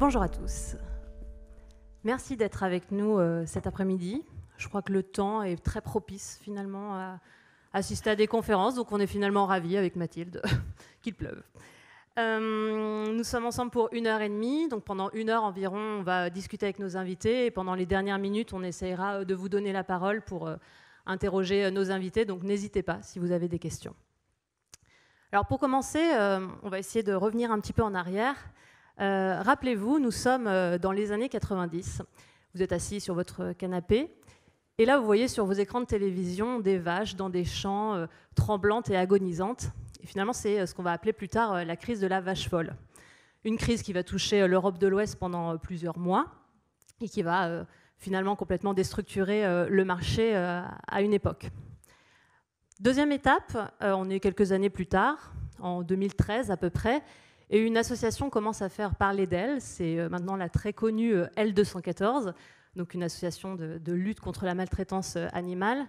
Bonjour à tous. Merci d'être avec nous euh, cet après-midi. Je crois que le temps est très propice finalement à assister à des conférences, donc on est finalement ravis avec Mathilde qu'il pleuve. Euh, nous sommes ensemble pour une heure et demie, donc pendant une heure environ, on va discuter avec nos invités et pendant les dernières minutes, on essaiera de vous donner la parole pour euh, interroger nos invités, donc n'hésitez pas si vous avez des questions. Alors pour commencer, on va essayer de revenir un petit peu en arrière. Euh, rappelez-vous, nous sommes euh, dans les années 90. Vous êtes assis sur votre canapé. Et là, vous voyez sur vos écrans de télévision des vaches dans des champs euh, tremblantes et agonisantes. Et finalement, c'est ce qu'on va appeler plus tard la crise de la vache folle. Une crise qui va toucher l'Europe de l'Ouest pendant plusieurs mois et qui va finalement complètement déstructurer le marché à une époque. Deuxième étape, on est quelques années plus tard, en 2013 à peu près, et une association commence à faire parler d'elle. C'est euh, maintenant la très connue euh, L214, donc une association de, lutte contre la maltraitance euh, animale.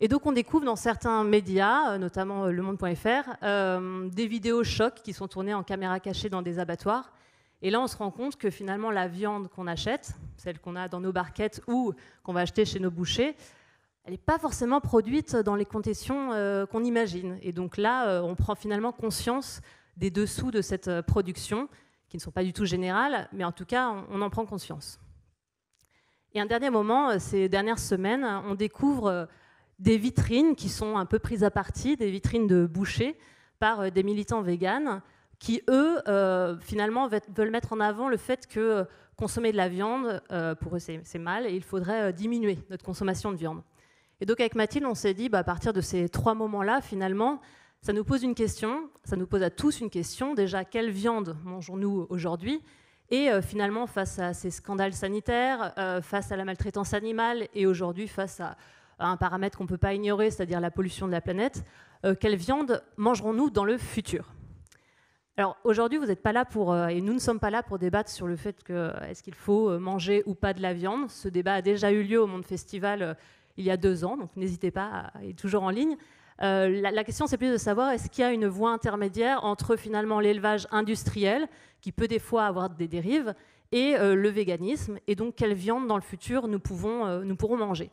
Et donc on découvre dans certains médias, notamment Le Monde.fr, des vidéos chocs qui sont tournées en caméra cachée dans des abattoirs. Et là, on se rend compte que finalement, la viande qu'on achète, celle qu'on a dans nos barquettes ou qu'on va acheter chez nos bouchers, elle n'est pas forcément produite dans les conditions qu'on imagine. Et donc là, on prend finalement conscience des dessous de cette euh, production, qui ne sont pas du tout générales, mais en tout cas, on, en prend conscience. Et un dernier moment, euh, ces dernières semaines, on découvre euh, des vitrines qui sont un peu prises à partie, des vitrines de bouchers, par des militants véganes, qui, eux, finalement, veulent mettre en avant le fait que consommer de la viande, pour eux, c'est mal, et il faudrait diminuer notre consommation de viande. Et donc, avec Mathilde, on s'est dit, bah, à partir de ces trois moments-là, finalement, ça nous pose une question, ça nous pose à tous une question. Déjà, quelle viande mangeons-nous aujourd'hui? Et euh, finalement, face à ces scandales sanitaires, euh, face à la maltraitance animale et aujourd'hui face à, un paramètre qu'on ne peut pas ignorer, c'est-à-dire la pollution de la planète, euh, quelle viande mangerons-nous dans le futur? Alors aujourd'hui, vous n'êtes pas là pour, et nous ne sommes pas là pour débattre sur le fait que est-ce qu'il faut manger ou pas de la viande. Ce débat a déjà eu lieu au Monde Festival il y a deux ans, donc n'hésitez pas, il est toujours en ligne. Euh, la, question, c'est plus de savoir est-ce qu'il y a une voie intermédiaire entre finalement l'élevage industriel, qui peut des fois avoir des dérives, et euh, le véganisme, et donc quelle viande dans le futur nous, pouvons, euh, nous pourrons manger.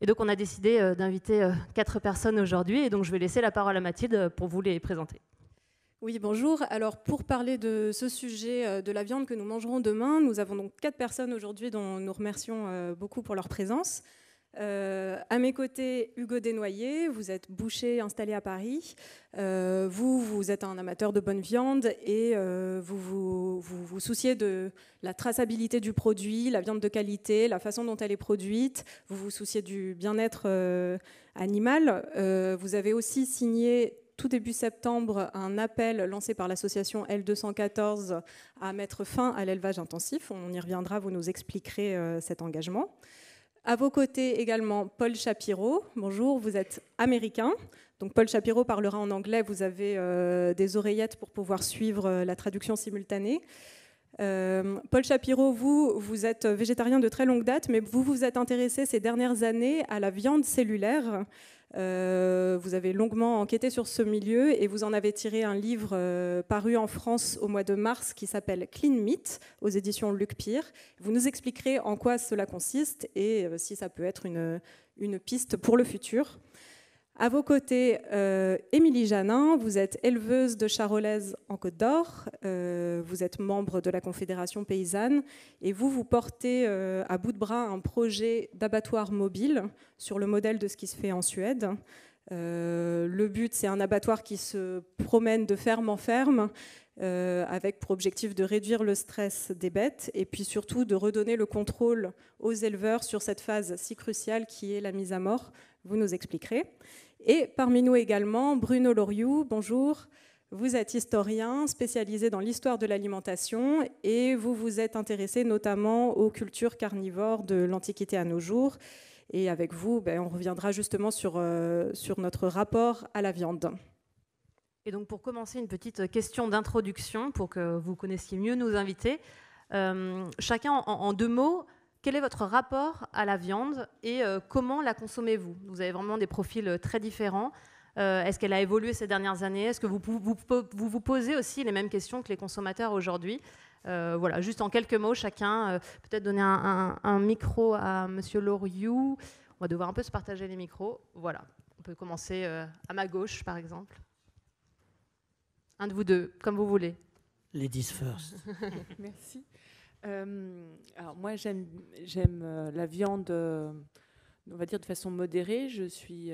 Et donc on a décidé d'inviter quatre personnes aujourd'hui, et donc je vais laisser la parole à Mathilde pour vous les présenter. Oui, bonjour. Alors pour parler de ce sujet de la viande que nous mangerons demain, nous avons donc quatre personnes aujourd'hui dont nous remercions beaucoup pour leur présence. Euh, à mes côtés, Hugo Desnoyers, vous êtes boucher installé à Paris. Euh, vous, vous êtes un amateur de bonne viande et euh, vous, vous, souciez de la traçabilité du produit, la viande de qualité, la façon dont elle est produite. Vous vous souciez du bien-être animal. vous avez aussi signé tout début septembre un appel lancé par l'association L214 à mettre fin à l'élevage intensif. On y reviendra, vous nous expliquerez cet engagement. À vos côtés également Paul Shapiro. Bonjour, vous êtes américain. Donc Paul Shapiro parlera en anglais. Vous avez euh, des oreillettes pour pouvoir suivre euh, la traduction simultanée. Euh, Paul Shapiro, vous, vous êtes végétarien de très longue date, mais vous vous êtes intéressé ces dernières années à la viande cellulaire. Euh, vous avez longuement enquêté sur ce milieu et vous en avez tiré un livre euh, paru en France au mois de mars qui s'appelle Clean Meat aux éditions Luc Pire. Vous nous expliquerez en quoi cela consiste et euh, si ça peut être une, une piste pour le futur. À vos côtés, euh, Émilie Janin, vous êtes éleveuse de charolaise en Côte d'Or, euh, vous êtes membre de la Confédération paysanne et vous, vous portez euh, à bout de bras un projet d'abattoir mobile sur le modèle de ce qui se fait en Suède. le but, c'est un abattoir qui se promène de ferme en ferme, avec pour objectif de réduire le stress des bêtes et puis surtout de redonner le contrôle aux éleveurs sur cette phase si cruciale qui est la mise à mort. Vous nous expliquerez. Et parmi nous également, Bruno Loriou, bonjour. Vous êtes historien spécialisé dans l'histoire de l'alimentation et vous vous êtes intéressé notamment aux cultures carnivores de l'Antiquité à nos jours. Et avec vous, ben, on reviendra justement sur, euh, sur notre rapport à la viande. Et donc pour commencer, une petite question d'introduction pour que vous connaissiez mieux nos invités. Euh, chacun en, deux mots, quel est votre rapport à la viande et euh, comment la consommez-vous? Vous avez vraiment des profils euh, très différents. Est-ce qu'elle a évolué ces dernières années? Est-ce que vous vous, vous posez aussi les mêmes questions que les consommateurs aujourd'hui? Voilà, juste en quelques mots, chacun, peut-être donner un, micro à Monsieur Loriou. On va devoir un peu se partager les micros. Voilà, on peut commencer à ma gauche, par exemple. Un de vous deux, comme vous voulez. Ladies first. Merci. Euh, alors moi, j'aime euh, la viande, euh, on va dire de façon modérée. Je suis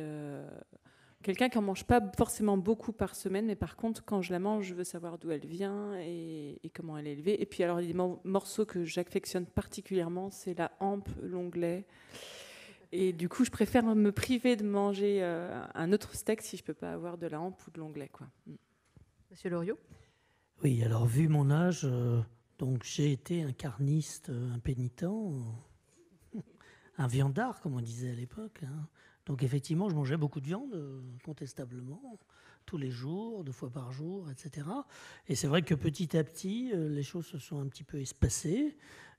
quelqu'un qui en mange pas forcément beaucoup par semaine, mais par contre, quand je la mange, je veux savoir d'où elle vient et, comment elle est élevée. Et puis alors, des morceaux que j'affectionne particulièrement, c'est la hampe, l'onglet. Et du coup, je préfère me priver de manger un autre steak si je peux pas avoir de la hampe ou de l'onglet, quoi. Mm. Monsieur Loriot? Oui, alors vu mon âge, euh, donc j'ai été un carniste euh, impénitent, un viandard, comme on disait à l'époque. Hein. Donc effectivement, je mangeais beaucoup de viande, euh, contestablement, tous les jours, deux fois par jour, etc. Et c'est vrai que petit à petit, les choses se sont un petit peu espacées.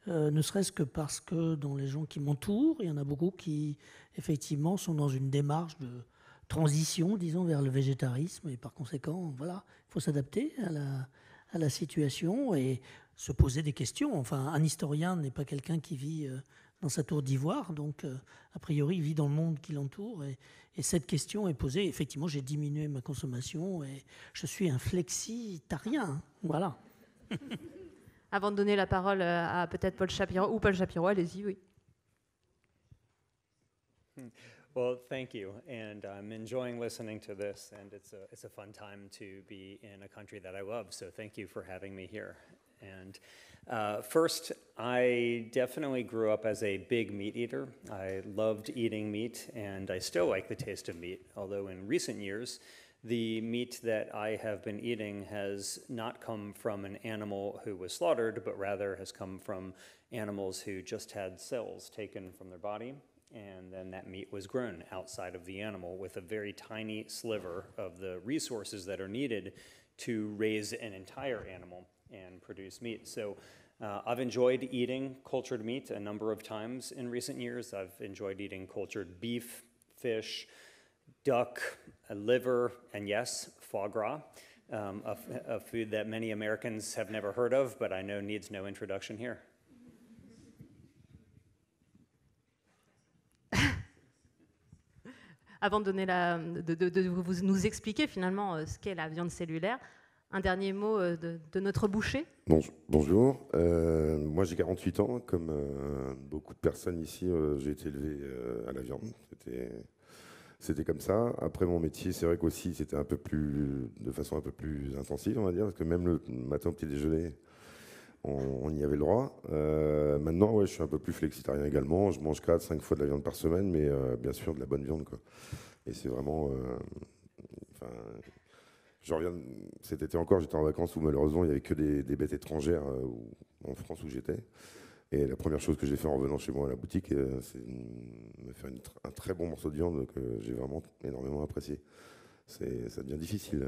ne serait-ce que parce que dans les gens qui m'entourent, il y en a beaucoup qui, effectivement, sont dans une démarche de, transition, disons, vers le végétarisme. Et par conséquent, voilà, il faut s'adapter à la, à la situation et se poser des questions. Enfin, un historien n'est pas quelqu'un qui vit euh, dans sa tour d'ivoire, donc euh, a priori il vit dans le monde qui l'entoure. Et, et, cette question est posée. Effectivement, j'ai diminué ma consommation et je suis un flexitarien. Voilà. Avant de donner la parole euh, à peut-être Paul Shapiro, ou Paul Shapiro, allez-y, oui. Hmm. Well, thank you, and I'm enjoying listening to this, and it's a, it's a fun time to be in a country that I love, so thank you for having me here. And uh, first, I definitely grew up as a big meat eater. I loved eating meat, and I still like the taste of meat, although in recent years, the meat that I have been eating has not come from an animal who was slaughtered, but rather has come from animals who just had cells taken from their body and then that meat was grown outside of the animal with a very tiny sliver of the resources that are needed to raise an entire animal and produce meat. So uh, I've enjoyed eating cultured meat a number of times in recent years. I've enjoyed eating cultured beef, fish, duck, liver, and yes, foie gras, um, a, a food that many Americans have never heard of, but I know needs no introduction here. avant de, donner la, de, vous, nous expliquer finalement euh, ce qu'est la viande cellulaire, un dernier mot euh, de, notre boucher Bonjour, euh, moi j'ai 48 ans, comme beaucoup de personnes ici, j'ai été élevé à la viande. C'était comme ça. Après mon métier, c'est vrai qu'aussi c'était un peu plus, de façon un peu plus intensive, on va dire, parce que même le matin au petit déjeuner, on, y avait le droit. maintenant, ouais, je suis un peu plus flexitarien également. Je mange 4-5 fois de la viande par semaine, mais bien sûr de la bonne viande. Quoi. Et c'est vraiment. Euh, Cet été encore, j'étais en vacances où malheureusement il n'y avait que des, bêtes étrangères euh, en France où j'étais. Et la première chose que j'ai fait en revenant chez moi à la boutique, euh, c'est me faire un très bon morceau de viande que j'ai vraiment énormément apprécié. Ça devient difficile,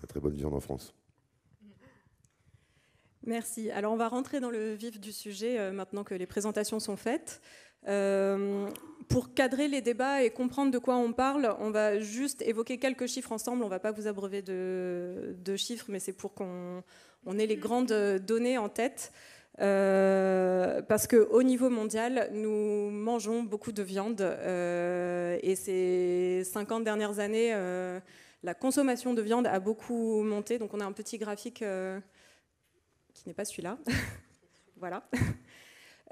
la très bonne viande en France. Merci. Alors on va rentrer dans le vif du sujet maintenant que les présentations sont faites. Euh, pour cadrer les débats et comprendre de quoi on parle, on va juste évoquer quelques chiffres ensemble. On ne va pas vous abreuver de, chiffres, mais c'est pour qu'on ait les grandes données en tête. Euh, parce qu'au niveau mondial, nous mangeons beaucoup de viande euh, et ces 50 dernières années, la consommation de viande a beaucoup monté. Donc on a un petit graphique qui n'est pas celui-là. voilà.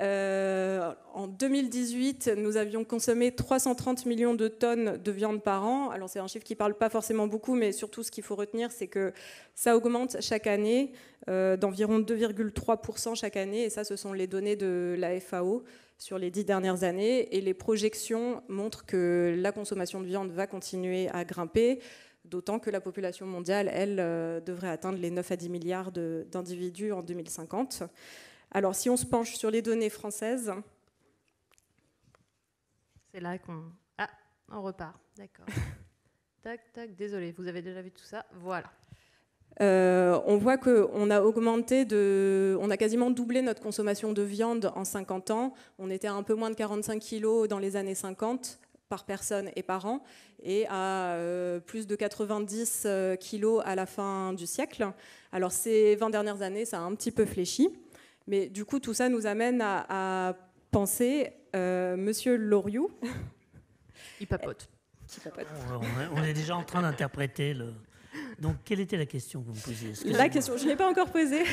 Euh, en 2018, nous avions consommé 330 millions de tonnes de viande par an. Alors c'est un chiffre qui ne parle pas forcément beaucoup, mais surtout ce qu'il faut retenir, c'est que ça augmente chaque année euh, d'environ 2,3% chaque année. Et ça, ce sont les données de la FAO sur les dix dernières années. Et les projections montrent que la consommation de viande va continuer à grimper. D'autant que la population mondiale, elle, euh, devrait atteindre les 9 à 10 milliards d'individus en 2050. Alors si on se penche sur les données françaises. C'est là qu'on... Ah, on repart, d'accord. tac, tac, désolé, vous avez déjà vu tout ça. Voilà. Euh, on voit qu'on a augmenté de, on a quasiment doublé notre consommation de viande en 50 ans. On était à un peu moins de 45 kilos dans les années 50 par personne et par an, et à euh, plus de 90 euh, kilos à la fin du siècle. Alors ces 20 dernières années, ça a un petit peu fléchi, mais du coup tout ça nous amène à, penser, euh, Monsieur Loriou. Il papote. On, est déjà en train d'interpréter le. Donc, quelle était la question que vous me posiez? La question, je ne l'ai pas encore posée.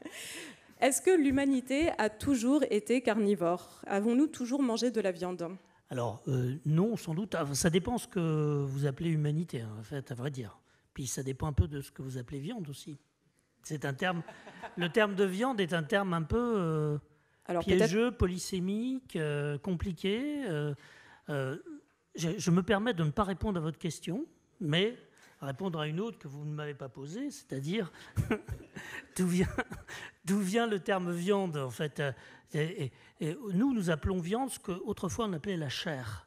Est-ce que l'humanité a toujours été carnivore? Avons-nous toujours mangé de la viande? Alors, euh, non, sans doute. Ah, ça dépend ce que vous appelez humanité, hein, en fait, à vrai dire. Puis ça dépend un peu de ce que vous appelez viande aussi. C'est un terme. le terme de viande est un terme un peu euh, Alors, piégeux, polysémique, euh, compliqué. Je, je, me permets de ne pas répondre à votre question, mais répondre à une autre que vous ne m'avez pas posée, c'est-à-dire d'où vient, vient le terme viande en fait. Euh, et, nous, nous appelons viande ce qu'autrefois on appelait la chair.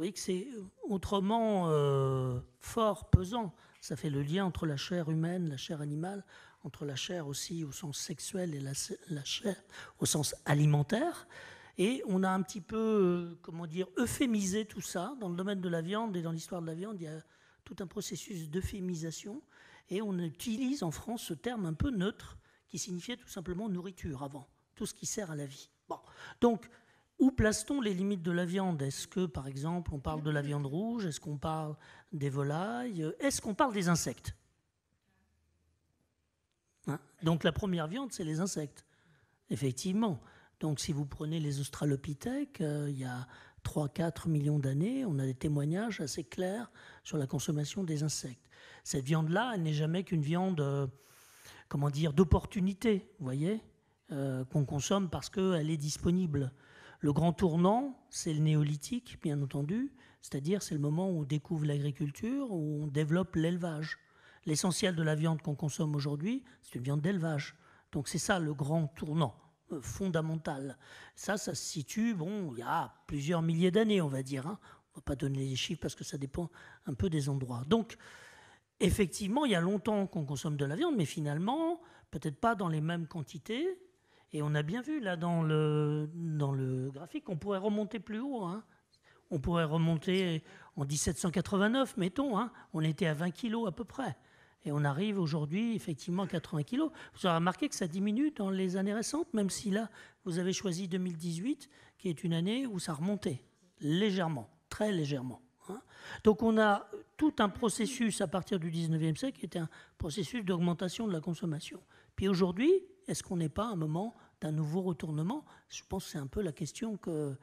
Voyez que c'est autrement euh, fort, pesant. Ça fait le lien entre la chair humaine, la chair animale, entre la chair aussi au sens sexuel et la, la chair au sens alimentaire. Et on a un petit peu, euh, comment dire, euphémisé tout ça. Dans le domaine de la viande et dans l'histoire de la viande, il y a tout un processus d'euphémisation, et on utilise en France ce terme un peu neutre qui signifiait tout simplement nourriture avant, tout ce qui sert à la vie. Bon. Donc, où place-t-on les limites de la viande? Est-ce que, par exemple, on parle de la viande rouge? Est-ce qu'on parle des volailles? Est-ce qu'on parle des insectes? Hein? Donc la première viande, c'est les insectes. Effectivement. Donc si vous prenez les australopithèques, euh, il y a 3-4 millions d'années, on a des témoignages assez clairs sur la consommation des insectes. Cette viande-là, elle n'est jamais qu'une viande, euh, comment dire, d'opportunité, vous voyez, euh, qu'on consomme parce qu'elle est disponible. Le grand tournant, c'est le néolithique, bien entendu, c'est-à-dire c'est le moment où on découvre l'agriculture, où on développe l'élevage. L'essentiel de la viande qu'on consomme aujourd'hui, c'est une viande d'élevage. Donc c'est ça le grand tournant fondamentale. Ça, ça se situe, bon, il y a plusieurs milliers d'années, on va dire. Hein. On ne va pas donner les chiffres parce que ça dépend un peu des endroits. Donc, effectivement, il y a longtemps qu'on consomme de la viande, mais finalement, peut-être pas dans les mêmes quantités. Et on a bien vu là dans le, dans le graphique, on pourrait remonter plus haut. Hein. On pourrait remonter en 1789, mettons, hein. on était à 20 kilos à peu près. Et on arrive aujourd'hui effectivement à 80 kg. Vous avez remarqué que ça diminue dans les années récentes, même si là, vous avez choisi 2018, qui est une année où ça remontait légèrement, très légèrement. Hein. Donc on a tout un processus à partir du 19e siècle qui était un processus d'augmentation de la consommation. Puis aujourd'hui, est-ce qu'on n'est pas à un moment d'un nouveau retournement? Je pense que c'est un peu la question qu'on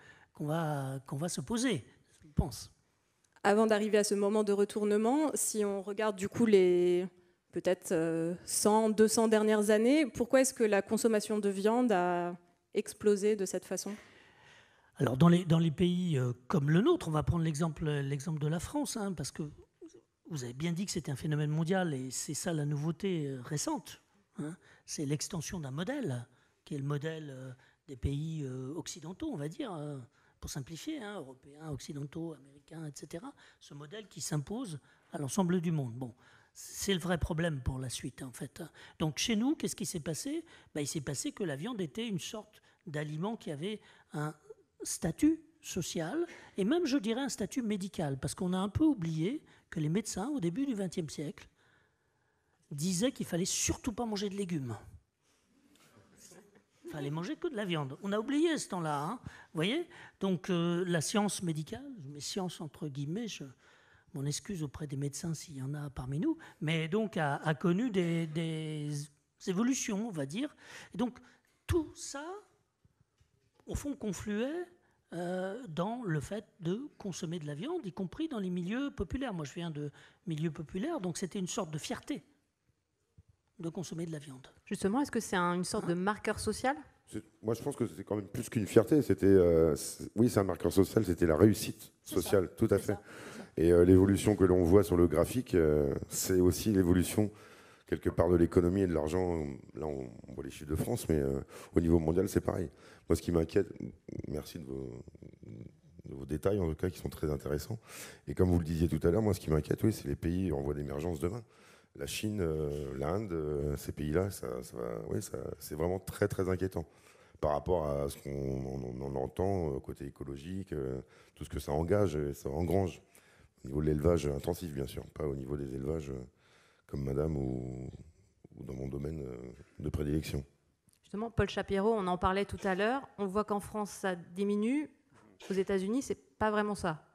va, qu'on va se poser, je pense. Avant d'arriver à ce moment de retournement, si on regarde du coup les peut-être 100, euh, 200 dernières années, pourquoi est-ce que la consommation de viande a explosé de cette façon? Alors dans les, dans les pays euh, comme le nôtre, on va prendre l'exemple de la France, hein, parce que vous avez bien dit que c'était un phénomène mondial, et c'est ça la nouveauté euh, récente. Hein. c'est l'extension d'un modèle, qui est le modèle des pays occidentaux, on va dire pour simplifier, hein, européens, occidentaux, américains, etc., ce modèle qui s'impose à l'ensemble du monde. Bon, c'est le vrai problème pour la suite, en fait. Donc chez nous, qu'est-ce qui s'est passé? Ben, Il s'est passé que la viande était une sorte d'aliment qui avait un statut social et même, je dirais, un statut médical, parce qu'on a un peu oublié que les médecins, au début du XXe siècle, disaient qu'il fallait surtout pas manger de légumes. Il fallait manger que de la viande. On a oublié ce temps-là. Hein Vous voyez? Donc euh, la science médicale, mets science entre guillemets, je m'en excuse auprès des médecins s'il y en a parmi nous, mais donc a, connu des, évolutions, on va dire. Et donc tout ça, au fond, confluait euh, dans le fait de consommer de la viande, y compris dans les milieux populaires. Moi, je viens de milieux populaires, donc c'était une sorte de fierté de consommer de la viande. Justement, est-ce que c'est une sorte de marqueur social? Moi, je pense que c'est quand même plus qu'une fierté. C'était, euh, oui, c'est un marqueur social. C'était la réussite sociale, tout à fait. Et euh, l'évolution que l'on voit sur le graphique, euh, c'est aussi l'évolution quelque part de l'économie et de l'argent. Là, on, voit les chiffres de France, mais au niveau mondial, c'est pareil. Moi, ce qui m'inquiète, merci de vos, de vos, détails, en tout cas, qui sont très intéressants. Et comme vous le disiez tout à l'heure, moi, ce qui m'inquiète, oui, c'est les pays en voie d'émergence demain la Chine, euh, l'Inde, euh, ces pays-là, ça, c'est vraiment très très inquiétant. par rapport à ce qu'on entend côté écologique, tout ce que ça engage et ça engrange. Au niveau de l'élevage intensif, bien sûr, pas au niveau des élevages comme madame ou, dans mon domaine de prédilection. Justement, Paul Shapiro, on en parlait tout à l'heure. On voit qu'en France, ça diminue. Aux États-Unis, c'est pas vraiment ça.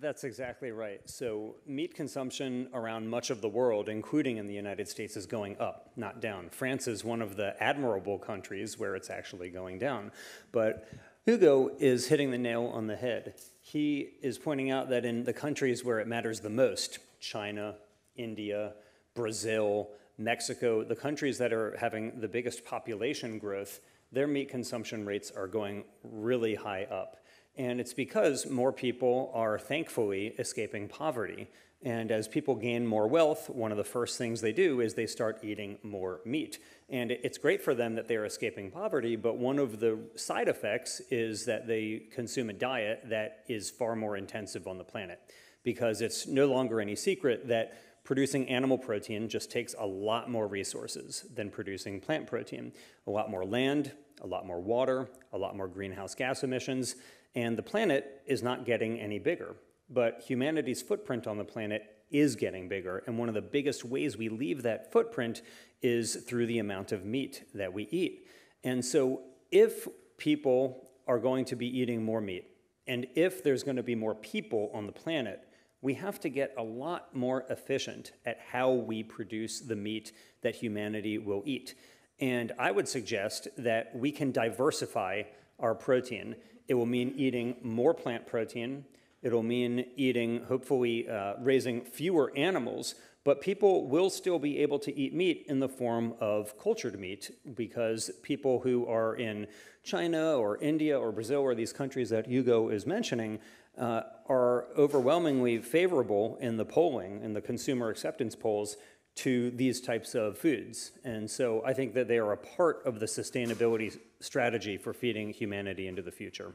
That's exactly right. So, meat consumption around much of the world, including in the United States, is going up, not down. France is one of the admirable countries where it's actually going down. But Hugo is hitting the nail on the head. He is pointing out that in the countries where it matters the most, China, India, Brazil, Mexico, the countries that are having the biggest population growth, their meat consumption rates are going really high up. And it's because more people are thankfully escaping poverty. And as people gain more wealth, one of the first things they do is they start eating more meat. And it's great for them that they're escaping poverty, but one of the side effects is that they consume a diet that is far more intensive on the planet. Because it's no longer any secret that producing animal protein just takes a lot more resources than producing plant protein. A lot more land, a lot more water, a lot more greenhouse gas emissions, and the planet is not getting any bigger. But humanity's footprint on the planet is getting bigger, and one of the biggest ways we leave that footprint is through the amount of meat that we eat. And so, if people are going to be eating more meat, and if there's going to be more people on the planet, we have to get a lot more efficient at how we produce the meat that humanity will eat. And I would suggest that we can diversify our protein. It will mean eating more plant protein. It'll mean eating, hopefully, uh, raising fewer animals, but people will still be able to eat meat in the form of cultured meat because people who are in China or India or Brazil or these countries that Hugo is mentioning uh, are overwhelmingly favorable in the polling, in the consumer acceptance polls, to these types of foods. And so I think that they are a part of the sustainability strategy for feeding humanity into the future.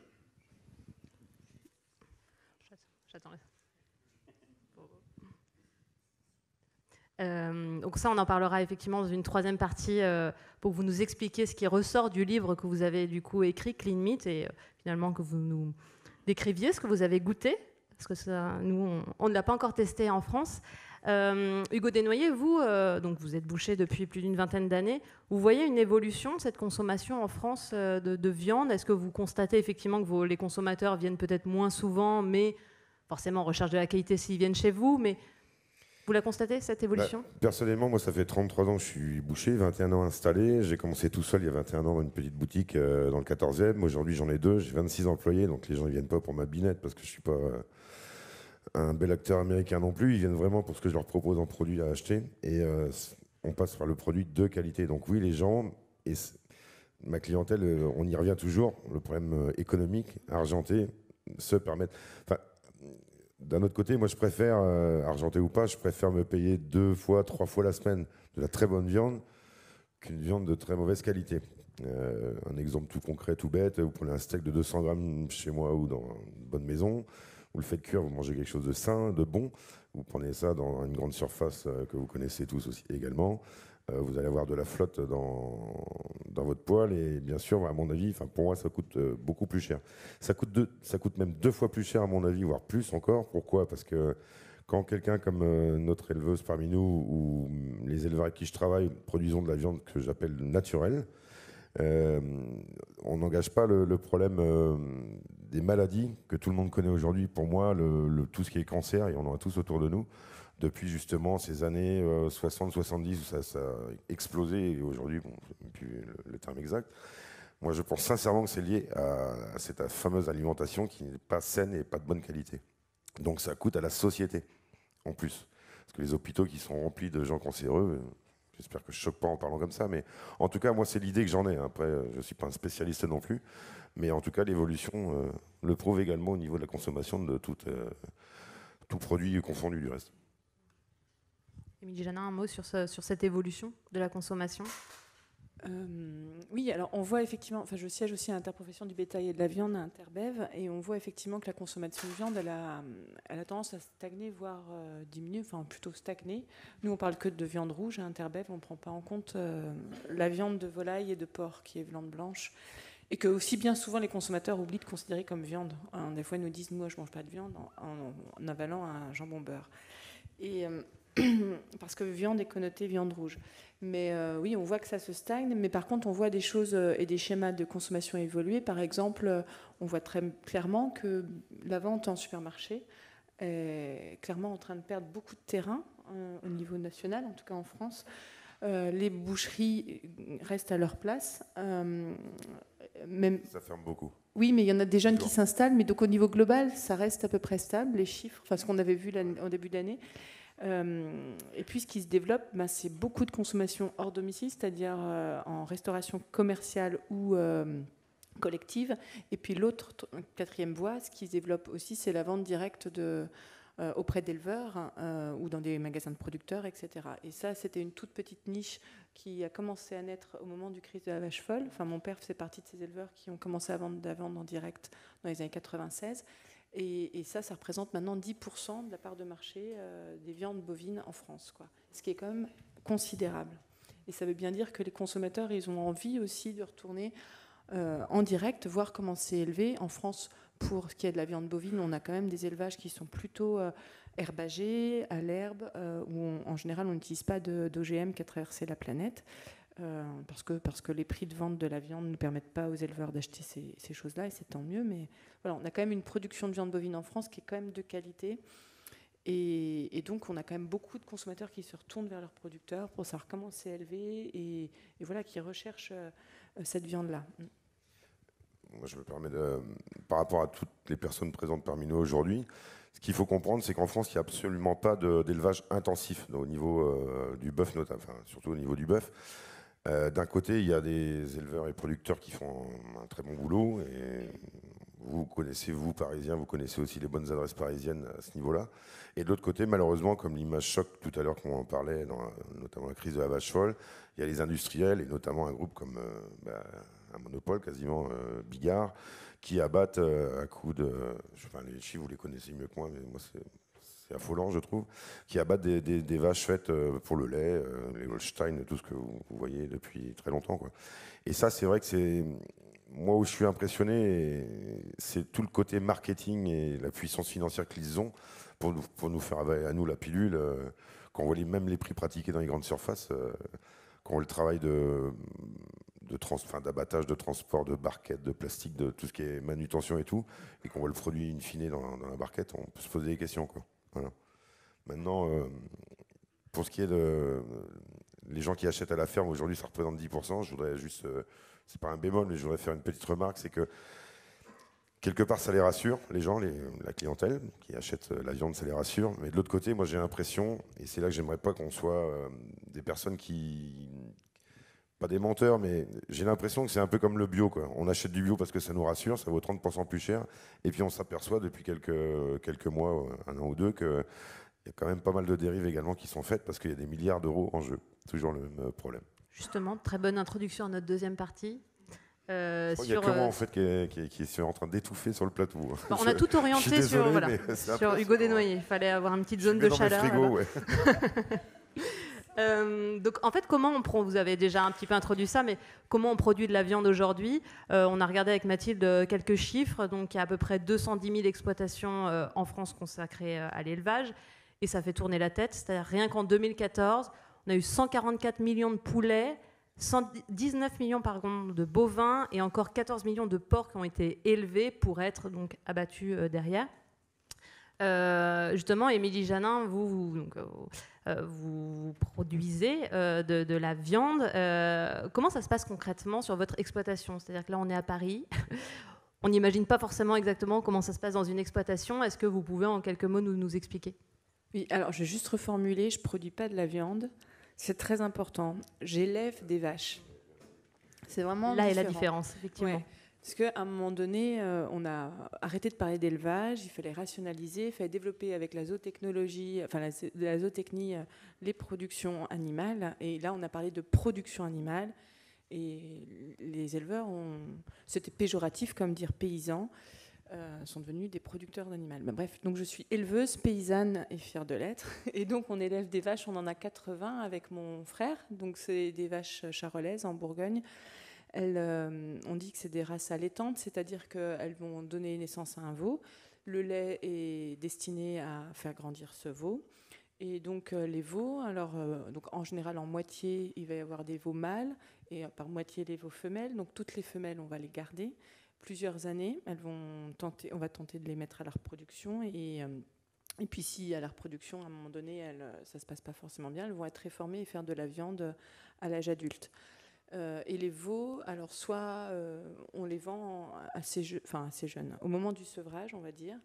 Euh, donc ça, on en parlera effectivement dans une troisième partie euh, pour que vous nous expliquiez ce qui ressort du livre que vous avez du coup écrit, Clean Meat, et euh, finalement que vous nous décriviez ce que vous avez goûté, parce que ça, nous, on, ne l'a pas encore testé en France. Euh, Hugo Desnoyers, vous, euh, donc vous êtes bouché depuis plus d'une vingtaine d'années, vous voyez une évolution de cette consommation en France euh, de, viande? Est-ce que vous constatez effectivement que les consommateurs viennent peut-être moins souvent, mais forcément en recherche de la qualité s'ils viennent chez vous mais vous la constatez, cette évolution? bah, Personnellement, moi, ça fait 33 ans que je suis bouché, 21 ans installé. J'ai commencé tout seul il y a 21 ans dans une petite boutique dans le 14e. Aujourd'hui, j'en ai deux. J'ai 26 employés, donc les gens ne viennent pas pour ma binette parce que je ne suis pas un bel acteur américain non plus. Ils viennent vraiment pour ce que je leur propose en produit à acheter. Et euh, on passe par le produit de qualité. Donc oui, les gens, et ma clientèle, on y revient toujours, le problème économique, argenté, se permettre... D'un autre côté, moi je préfère, euh, argenté ou pas, je préfère me payer deux fois, trois fois la semaine de la très bonne viande qu'une viande de très mauvaise qualité. Euh, un exemple tout concret, tout bête, vous prenez un steak de 200 grammes chez moi ou dans une bonne maison, vous le faites cuire, vous mangez quelque chose de sain, de bon, vous prenez ça dans une grande surface euh, que vous connaissez tous aussi également, euh, vous allez avoir de la flotte dans, dans votre poêle et bien sûr, à mon avis, pour moi, ça coûte euh, beaucoup plus cher. Ça coûte, deux, ça coûte même deux fois plus cher à mon avis, voire plus encore. Pourquoi? Parce que quand quelqu'un comme notre éleveuse parmi nous ou les éleveurs avec qui je travaille produisons de la viande que j'appelle naturelle, on n'engage pas le, problème des maladies que tout le monde connaît aujourd'hui. Pour moi, tout ce qui est cancer, et on en a tous autour de nous, depuis justement ces années 60-70 euh, où ça, a explosé, et aujourd'hui, bon, plus le, terme exact, moi je pense sincèrement que c'est lié à, cette fameuse alimentation qui n'est pas saine et pas de bonne qualité. Donc ça coûte à la société, en plus. Parce que les hôpitaux qui sont remplis de gens cancéreux, j'espère que je choque pas en parlant comme ça, mais en tout cas, moi c'est l'idée que j'en ai. Après, je ne suis pas un spécialiste non plus, mais en tout cas, l'évolution euh, le prouve également au niveau de la consommation de tout, euh, tout produit confondu du reste. Émilie Janin, un mot sur, sur cette évolution de la consommation? Euh, oui, alors on voit effectivement, enfin je siège aussi à l'interprofession du bétail et de la viande à Interbev, et on voit effectivement que la consommation de viande, elle a, elle a tendance à stagner, voire euh, diminuer, enfin plutôt stagner. Nous, on parle que de viande rouge à Interbev, on ne prend pas en compte euh, la viande de volaille et de porc, qui est viande blanche, et que aussi bien souvent les consommateurs oublient de considérer comme viande. Hein, des fois, ils nous disent, moi, je ne mange pas de viande, en, avalant un jambon beurre. Et parce que viande est connotée viande rouge. Mais euh, oui, on voit que ça se stagne, mais par contre, on voit des choses euh, et des schémas de consommation évoluer. Par exemple, euh, on voit très clairement que la vente en supermarché est clairement en train de perdre beaucoup de terrain au niveau national, en tout cas en France. les boucheries restent à leur place. même... Ça ferme beaucoup. Oui, mais il y en a des jeunes qui s'installent, mais donc au niveau global, ça reste à peu près stable, les chiffres, enfin ce qu'on avait vu au début d'année. Euh, et puis ce qui se développe, ben, c'est beaucoup de consommation hors domicile, c'est-à-dire euh, en restauration commerciale ou euh, collective. Et puis l'autre, quatrième voie, ce qui se développe aussi, c'est la vente directe auprès d'éleveurs ou dans des magasins de producteurs, etc. Et ça, c'était une toute petite niche qui a commencé à naître au moment du crise de la vache folle. Enfin, mon père faisait partie de ces éleveurs qui ont commencé à vendre la vente en direct dans les années 96. Et, ça, ça représente maintenant 10% de la part de marché euh, des viandes bovines en France, quoi. ce qui est quand même considérable. Et ça veut bien dire que les consommateurs, ils ont envie aussi de retourner euh, en direct, voir comment c'est élevé. En France, pour ce qui est de la viande bovine, on a quand même des élevages qui sont plutôt euh, herbagés, à l'herbe, où en général on n'utilise pas d'OGM qui a traversé la planète. Euh, parce, que, parce que les prix de vente de la viande ne permettent pas aux éleveurs d'acheter ces, choses-là, et c'est tant mieux. Mais voilà, on a quand même une production de viande bovine en France qui est quand même de qualité. Et, donc, on a quand même beaucoup de consommateurs qui se retournent vers leurs producteurs pour savoir comment c'est élevé et, voilà, qui recherchent euh, cette viande-là. Je me permets de, par rapport à toutes les personnes présentes parmi nous aujourd'hui, ce qu'il faut comprendre, c'est qu'en France, il n'y a absolument pas d'élevage intensif au niveau euh, du bœuf, notamment, enfin, surtout au niveau du bœuf. Euh, d'un côté, il y a des éleveurs et producteurs qui font un très bon boulot. Vous connaissez, vous, Parisiens, vous connaissez aussi les bonnes adresses parisiennes à ce niveau-là. Et de l'autre côté, malheureusement, comme l'image choc tout à l'heure qu'on en parlait, notamment la crise de la vache folle, il y a les industriels, et notamment un groupe comme euh, bah, un monopole, quasiment euh, Bigard, qui abattent à coup de... Enfin, les chiffres, vous les connaissez mieux que moi, mais moi, c'est c'est affolant, je trouve, qui abattent des, vaches faites euh, pour le lait, euh, les Holstein, tout ce que vous, voyez depuis très longtemps. Et ça, c'est vrai que c'est. Moi, où je suis impressionné, c'est tout le côté marketing et la puissance financière qu'ils ont pour nous, faire à nous la pilule. Euh, quand on voit même les prix pratiqués dans les grandes surfaces, quand on voit le travail de, d'abattage, de transport, de barquettes, de plastique, de tout ce qui est manutention et tout, et qu'on voit le produit in fine dans, la barquette, on peut se poser des questions. Maintenant, euh, pour ce qui est de les gens qui achètent à la ferme, aujourd'hui ça représente 10%. Je voudrais juste, euh, c'est pas un bémol, mais je voudrais faire une petite remarque, c'est que quelque part ça les rassure, les gens, la clientèle qui achète euh, la viande, ça les rassure. Mais de l'autre côté, moi j'ai l'impression, et c'est là que j'aimerais pas qu'on soit des personnes qui pas des menteurs, mais j'ai l'impression que c'est un peu comme le bio. Quoi. On achète du bio parce que ça nous rassure, ça vaut 30% plus cher, et puis on s'aperçoit depuis quelques, quelques mois, un an ou deux, qu'il y a quand même pas mal de dérives également qui sont faites parce qu'il y a des milliards d'euros en jeu. Toujours le même problème. Justement, très bonne introduction à notre deuxième partie. Euh, il y a que moi en fait qui est, qui, en train d'étouffer sur le plateau. on a tout orienté sur, voilà, sur Hugo Desnoyers. Il fallait avoir une petite zone de chaleur. Frigo, ouais. Euh, donc en fait, comment on prend Vous avez déjà un petit peu introduit ça, mais comment on produit de la viande aujourd'hui euh, On a regardé avec Mathilde euh, quelques chiffres. Donc il y a à peu près 210 000 exploitations en France consacrées à l'élevage, et ça fait tourner la tête. C'est-à-dire rien qu'en 2014, on a eu 144 millions de poulets. 119 millions pardon, de bovins et encore 14 millions de porcs qui ont été élevés pour être donc abattus derrière. justement, Émilie Janin, vous, vous produisez euh, de, la viande. Euh, comment ça se passe concrètement sur votre exploitation? C'est-à-dire que là, on est à Paris. on n'imagine pas forcément exactement comment ça se passe dans une exploitation. Est-ce que vous pouvez en quelques mots nous, nous expliquer? Oui, alors je vais juste reformuler. Je ne produis pas de la viande. C'est très important. J'élève des vaches. C'est vraiment là est la différence, effectivement. Parce qu'à un moment donné, euh, on a arrêté de parler d'élevage, il fallait rationaliser, il fallait développer avec la zootechnologie, enfin la, zootechnie, euh, les productions animales. Et là, on a parlé de production animale. et les éleveurs, c'était péjoratif comme dire paysan, euh, sont devenus des producteurs d'animaux. bref, donc je suis éleveuse, paysanne et fière de l'être. Et donc on élève des vaches, on en a 80 avec mon frère. Donc c'est des vaches charolaises en Bourgogne. Euh, on dit que c'est des races allaitantes, c'est-à-dire qu'elles vont donner naissance à un veau. Le lait est destiné à faire grandir ce veau. Et donc euh, les veaux, alors donc en général en moitié, il va y avoir des veaux mâles et par moitié les veaux femelles. Donc toutes les femelles, on va les garder plusieurs années. Elles vont tenter, on va tenter de les mettre à la reproduction et, euh, et puis si à la reproduction, à un moment donné, elles, euh, ça se passe pas forcément bien, elles vont être réformées et faire de la viande à l'âge adulte. Euh, et les veaux, alors soit on les vend assez, jeunes, au moment du sevrage, on va dire,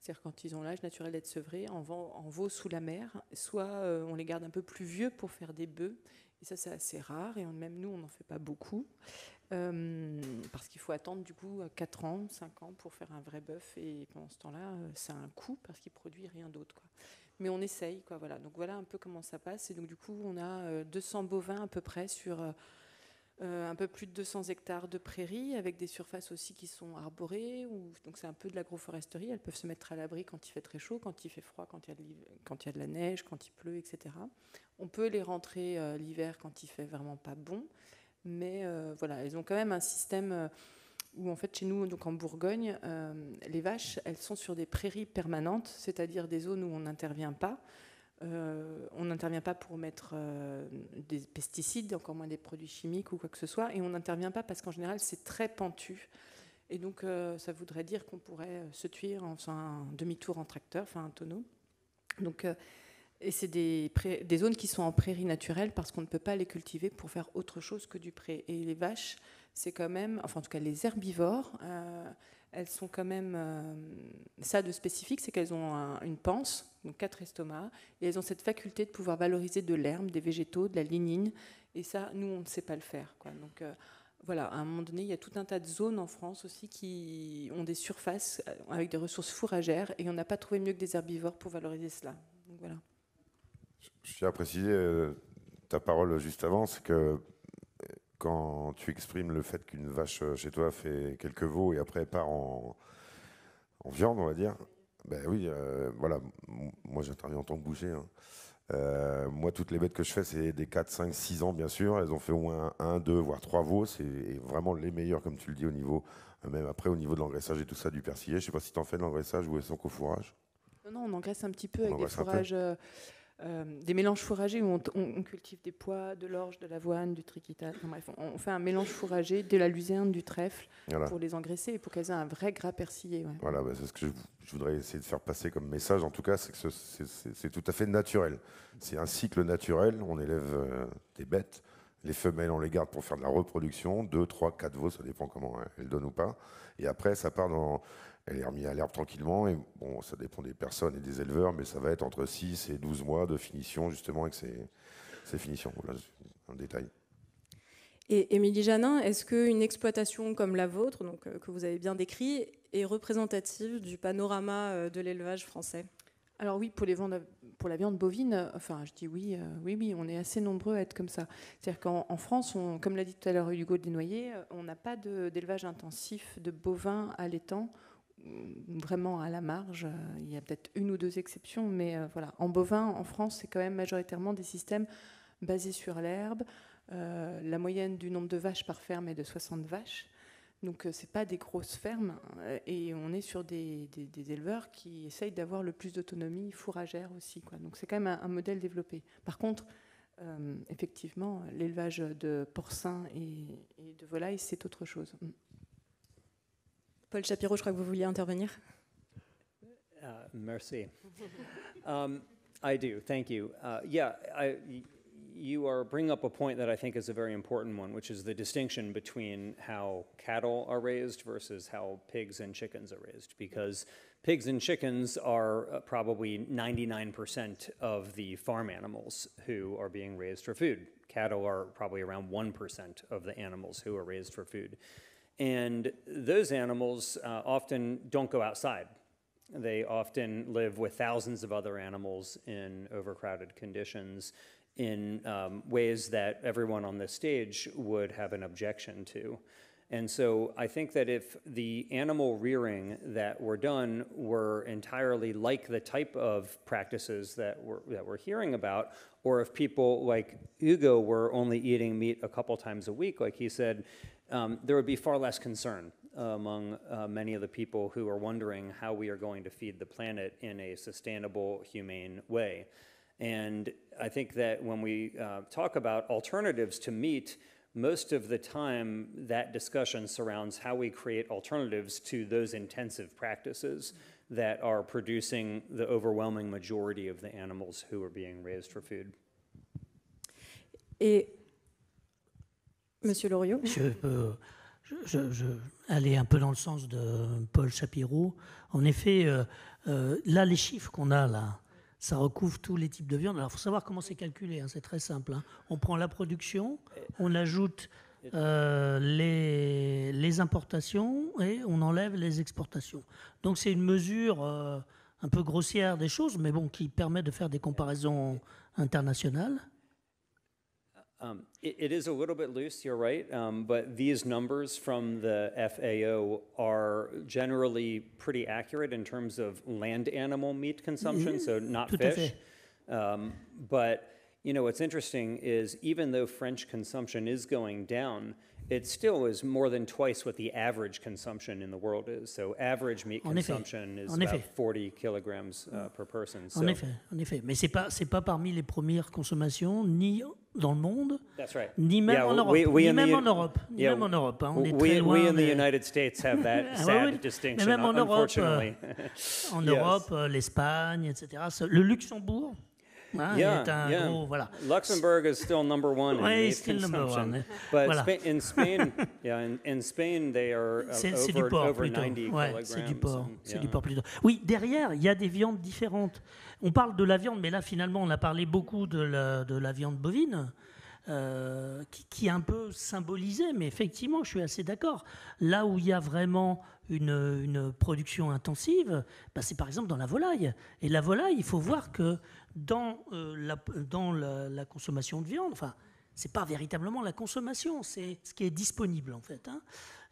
c'est-à-dire quand ils ont l'âge naturel d'être sevrés, en, en veau sous la mer, soit on les garde un peu plus vieux pour faire des bœufs, et ça c'est assez rare, et même nous on n'en fait pas beaucoup. Euh, parce qu'il faut attendre du coup 4 ans, 5 ans pour faire un vrai bœuf et pendant ce temps-là, euh, c'est un coût parce qu'il produit rien d'autre. Mais on essaye, voilà. Donc voilà un peu comment ça passe. Et donc du coup, on a 200 euh, bovins à peu près sur un peu plus de 200 hectares de prairies avec des surfaces aussi qui sont arborées. Ou, donc c'est un peu de l'agroforesterie. Elles peuvent se mettre à l'abri quand il fait très chaud, quand il fait froid, quand il y a de, la neige, quand il pleut, etc. On peut les rentrer l'hiver quand il fait vraiment pas bon. Mais euh, voilà, elles ont quand même un système euh, où en fait chez nous, donc en Bourgogne, euh, les vaches, elles sont sur des prairies permanentes, c'est-à-dire des zones où on n'intervient pas. On n'intervient pas pour mettre des pesticides, encore moins des produits chimiques ou quoi que ce soit, et on n'intervient pas parce qu'en général c'est très pentu. Et donc ça voudrait dire qu'on pourrait se tuer en faisant un demi-tour en tracteur, enfin un tonneau. Donc et c'est des, des, zones qui sont en prairie naturelle parce qu'on ne peut pas les cultiver pour faire autre chose que du pré. Et les vaches, c'est quand même, enfin en tout cas les herbivores, euh, elles sont quand même, euh, ça de spécifique, c'est qu'elles ont une panse, donc quatre estomacs, et elles ont cette faculté de pouvoir valoriser de l'herbe, des végétaux, de la lignine, et ça, nous, on ne sait pas le faire. Donc euh, voilà, à un moment donné, il y a tout un tas de zones en France aussi qui ont des surfaces avec des ressources fourragères, et on n'a pas trouvé mieux que des herbivores pour valoriser cela. Je tiens à préciser euh, ta parole juste avant, c'est que euh, quand tu exprimes le fait qu'une vache euh, chez toi fait quelques veaux et après part en, viande, on va dire, ben oui, voilà, moi j'interviens en tant que boucher. Hein. moi, toutes les bêtes que je fais, c'est des 4, 5, 6 ans, bien sûr. Elles ont fait au moins 1, 2, voire 3 veaux. C'est vraiment les meilleurs, comme tu le dis, au niveau, même après, au niveau de l'engraissage et tout ça, du persillé. Je ne sais pas si tu en fais de l'engraissage ou elles sont qu'au fourrage. Non, non, on engraisse un petit peu avec des fourrages. Euh, des mélanges fourragés où on, cultive des pois, de l'orge, de l'avoine, du triquital. bref, on, fait un mélange fourragé, de la luzerne, du trèfle, pour les engraisser et pour qu'elles aient un vrai gras persillé. Voilà, bah, c'est ce que je, voudrais essayer de faire passer comme message. En tout cas, c'est que c'est tout à fait naturel. C'est un cycle naturel. On élève euh, des bêtes. Les femelles, on les garde pour faire de la reproduction. Deux, trois, quatre veaux, ça dépend comment elles donnent ou pas. Et après, ça part dans elle est remise à l'herbe tranquillement. Et bon, ça dépend des personnes et des éleveurs, mais ça va être entre 6 et 12 mois de finition, justement, avec ces, finitions. Voilà, un détail. Et Émilie Janin, est-ce qu'une exploitation comme la vôtre, donc, euh, que vous avez bien décrit, est représentative du panorama euh, de l'élevage français? Alors oui, pour, les pour la viande bovine, enfin je dis oui, euh, oui, oui, on est assez nombreux à être comme ça. C'est-à-dire qu'en France, on, comme l'a dit tout à l'heure Hugo Desnoyers, on n'a pas d'élevage intensif de bovins allaitant vraiment à la marge. Il y a peut-être une ou deux exceptions, mais euh, voilà. En bovin, en France, c'est quand même majoritairement des systèmes basés sur l'herbe. Euh, la moyenne du nombre de vaches par ferme est de 60 vaches. Donc euh, c'est pas des grosses fermes et on est sur des, éleveurs qui essayent d'avoir le plus d'autonomie fourragère aussi. Donc c'est quand même un, modèle développé. Par contre, effectivement, l'élevage de porcins et de volailles, c'est autre chose. Paul Shapiro, je crois que vous vouliez intervenir. Uh, merci. Um, I do. Thank you. Uh, yeah, I, you are bringing up a point that I think is a very important one, which is the distinction between how cattle are raised versus how pigs and chickens are raised. Because pigs and chickens are uh, probably 99% of the farm animals who are being raised for food. Cattle are probably around 1% of the animals who are raised for food. And those animals uh, often don't go outside. They often live with thousands of other animals in overcrowded conditions in um, ways that everyone on this stage would have an objection to. And so I think that if the animal rearing that were done were entirely like the type of practices that we're, that we're hearing about, or if people like Hugo were only eating meat a couple times a week, like he said, um, there would be far less concern among uh, many of the people who are wondering how we are going to feed the planet in a sustainable, humane way. And I think that when we uh, talk about alternatives to meat, most of the time that discussion surrounds how we create alternatives to those intensive practices that are producing the overwhelming majority of the animals who are being raised for food. Et Monsieur Loriot Je peux aller un peu dans le sens de Paul Shapiro. En effet, euh, euh, là, les chiffres qu'on a là, ça recouvre tous les types de viande. Alors, il faut savoir comment c'est calculé, hein, c'est très simple. Hein. On prend la production, on ajoute euh, les, les, importations et on enlève les exportations. Donc, c'est une mesure un peu grossière des choses, mais bon, qui permet de faire des comparaisons internationales. Um, it, it is a little bit loose, you're right, um, but these numbers from the FAO are generally pretty accurate in terms of land animal meat consumption, so not fish. Um, but you know what's interesting is even though French consumption is going down, it still is more than twice what the average consumption in the world is. So average meat en consumption effet. is en about effet. 40 kilograms uh, per person. So En effet, en effet. Mais c'est pas c'est pas parmi les premières consommations ni dans le monde, ni même en Europe, ni même en Europe, ni même en Europe. hein. On est très loin. we in the United States have that sad distinction, Mais même en Europe, unfortunately. En. Europe, euh, l'Espagne, etc. Le Luxembourg hein, Yeah, est un yeah. gros voilà. Luxembourg is still number one in Ouais, meat still number one, But voilà. Spa- in Spain, yeah, in, in Spain they are uh, C'est du porc plutôt. 90 Ouais, c'est du porc. C'est du porc plutôt. Oui, derrière, il y a des viandes différentes. On parle de la viande, mais là, finalement, on a parlé beaucoup de la, de la viande bovine. euh, qui, qui est un peu symbolisée, mais effectivement, je suis assez d'accord. Là où il y a vraiment une, une production intensive, bah, c'est par exemple dans la volaille. Et la volaille, il faut voir que dans, euh, la, dans la, consommation de viande, enfin, c'est pas véritablement la consommation, c'est ce qui est disponible en fait. hein.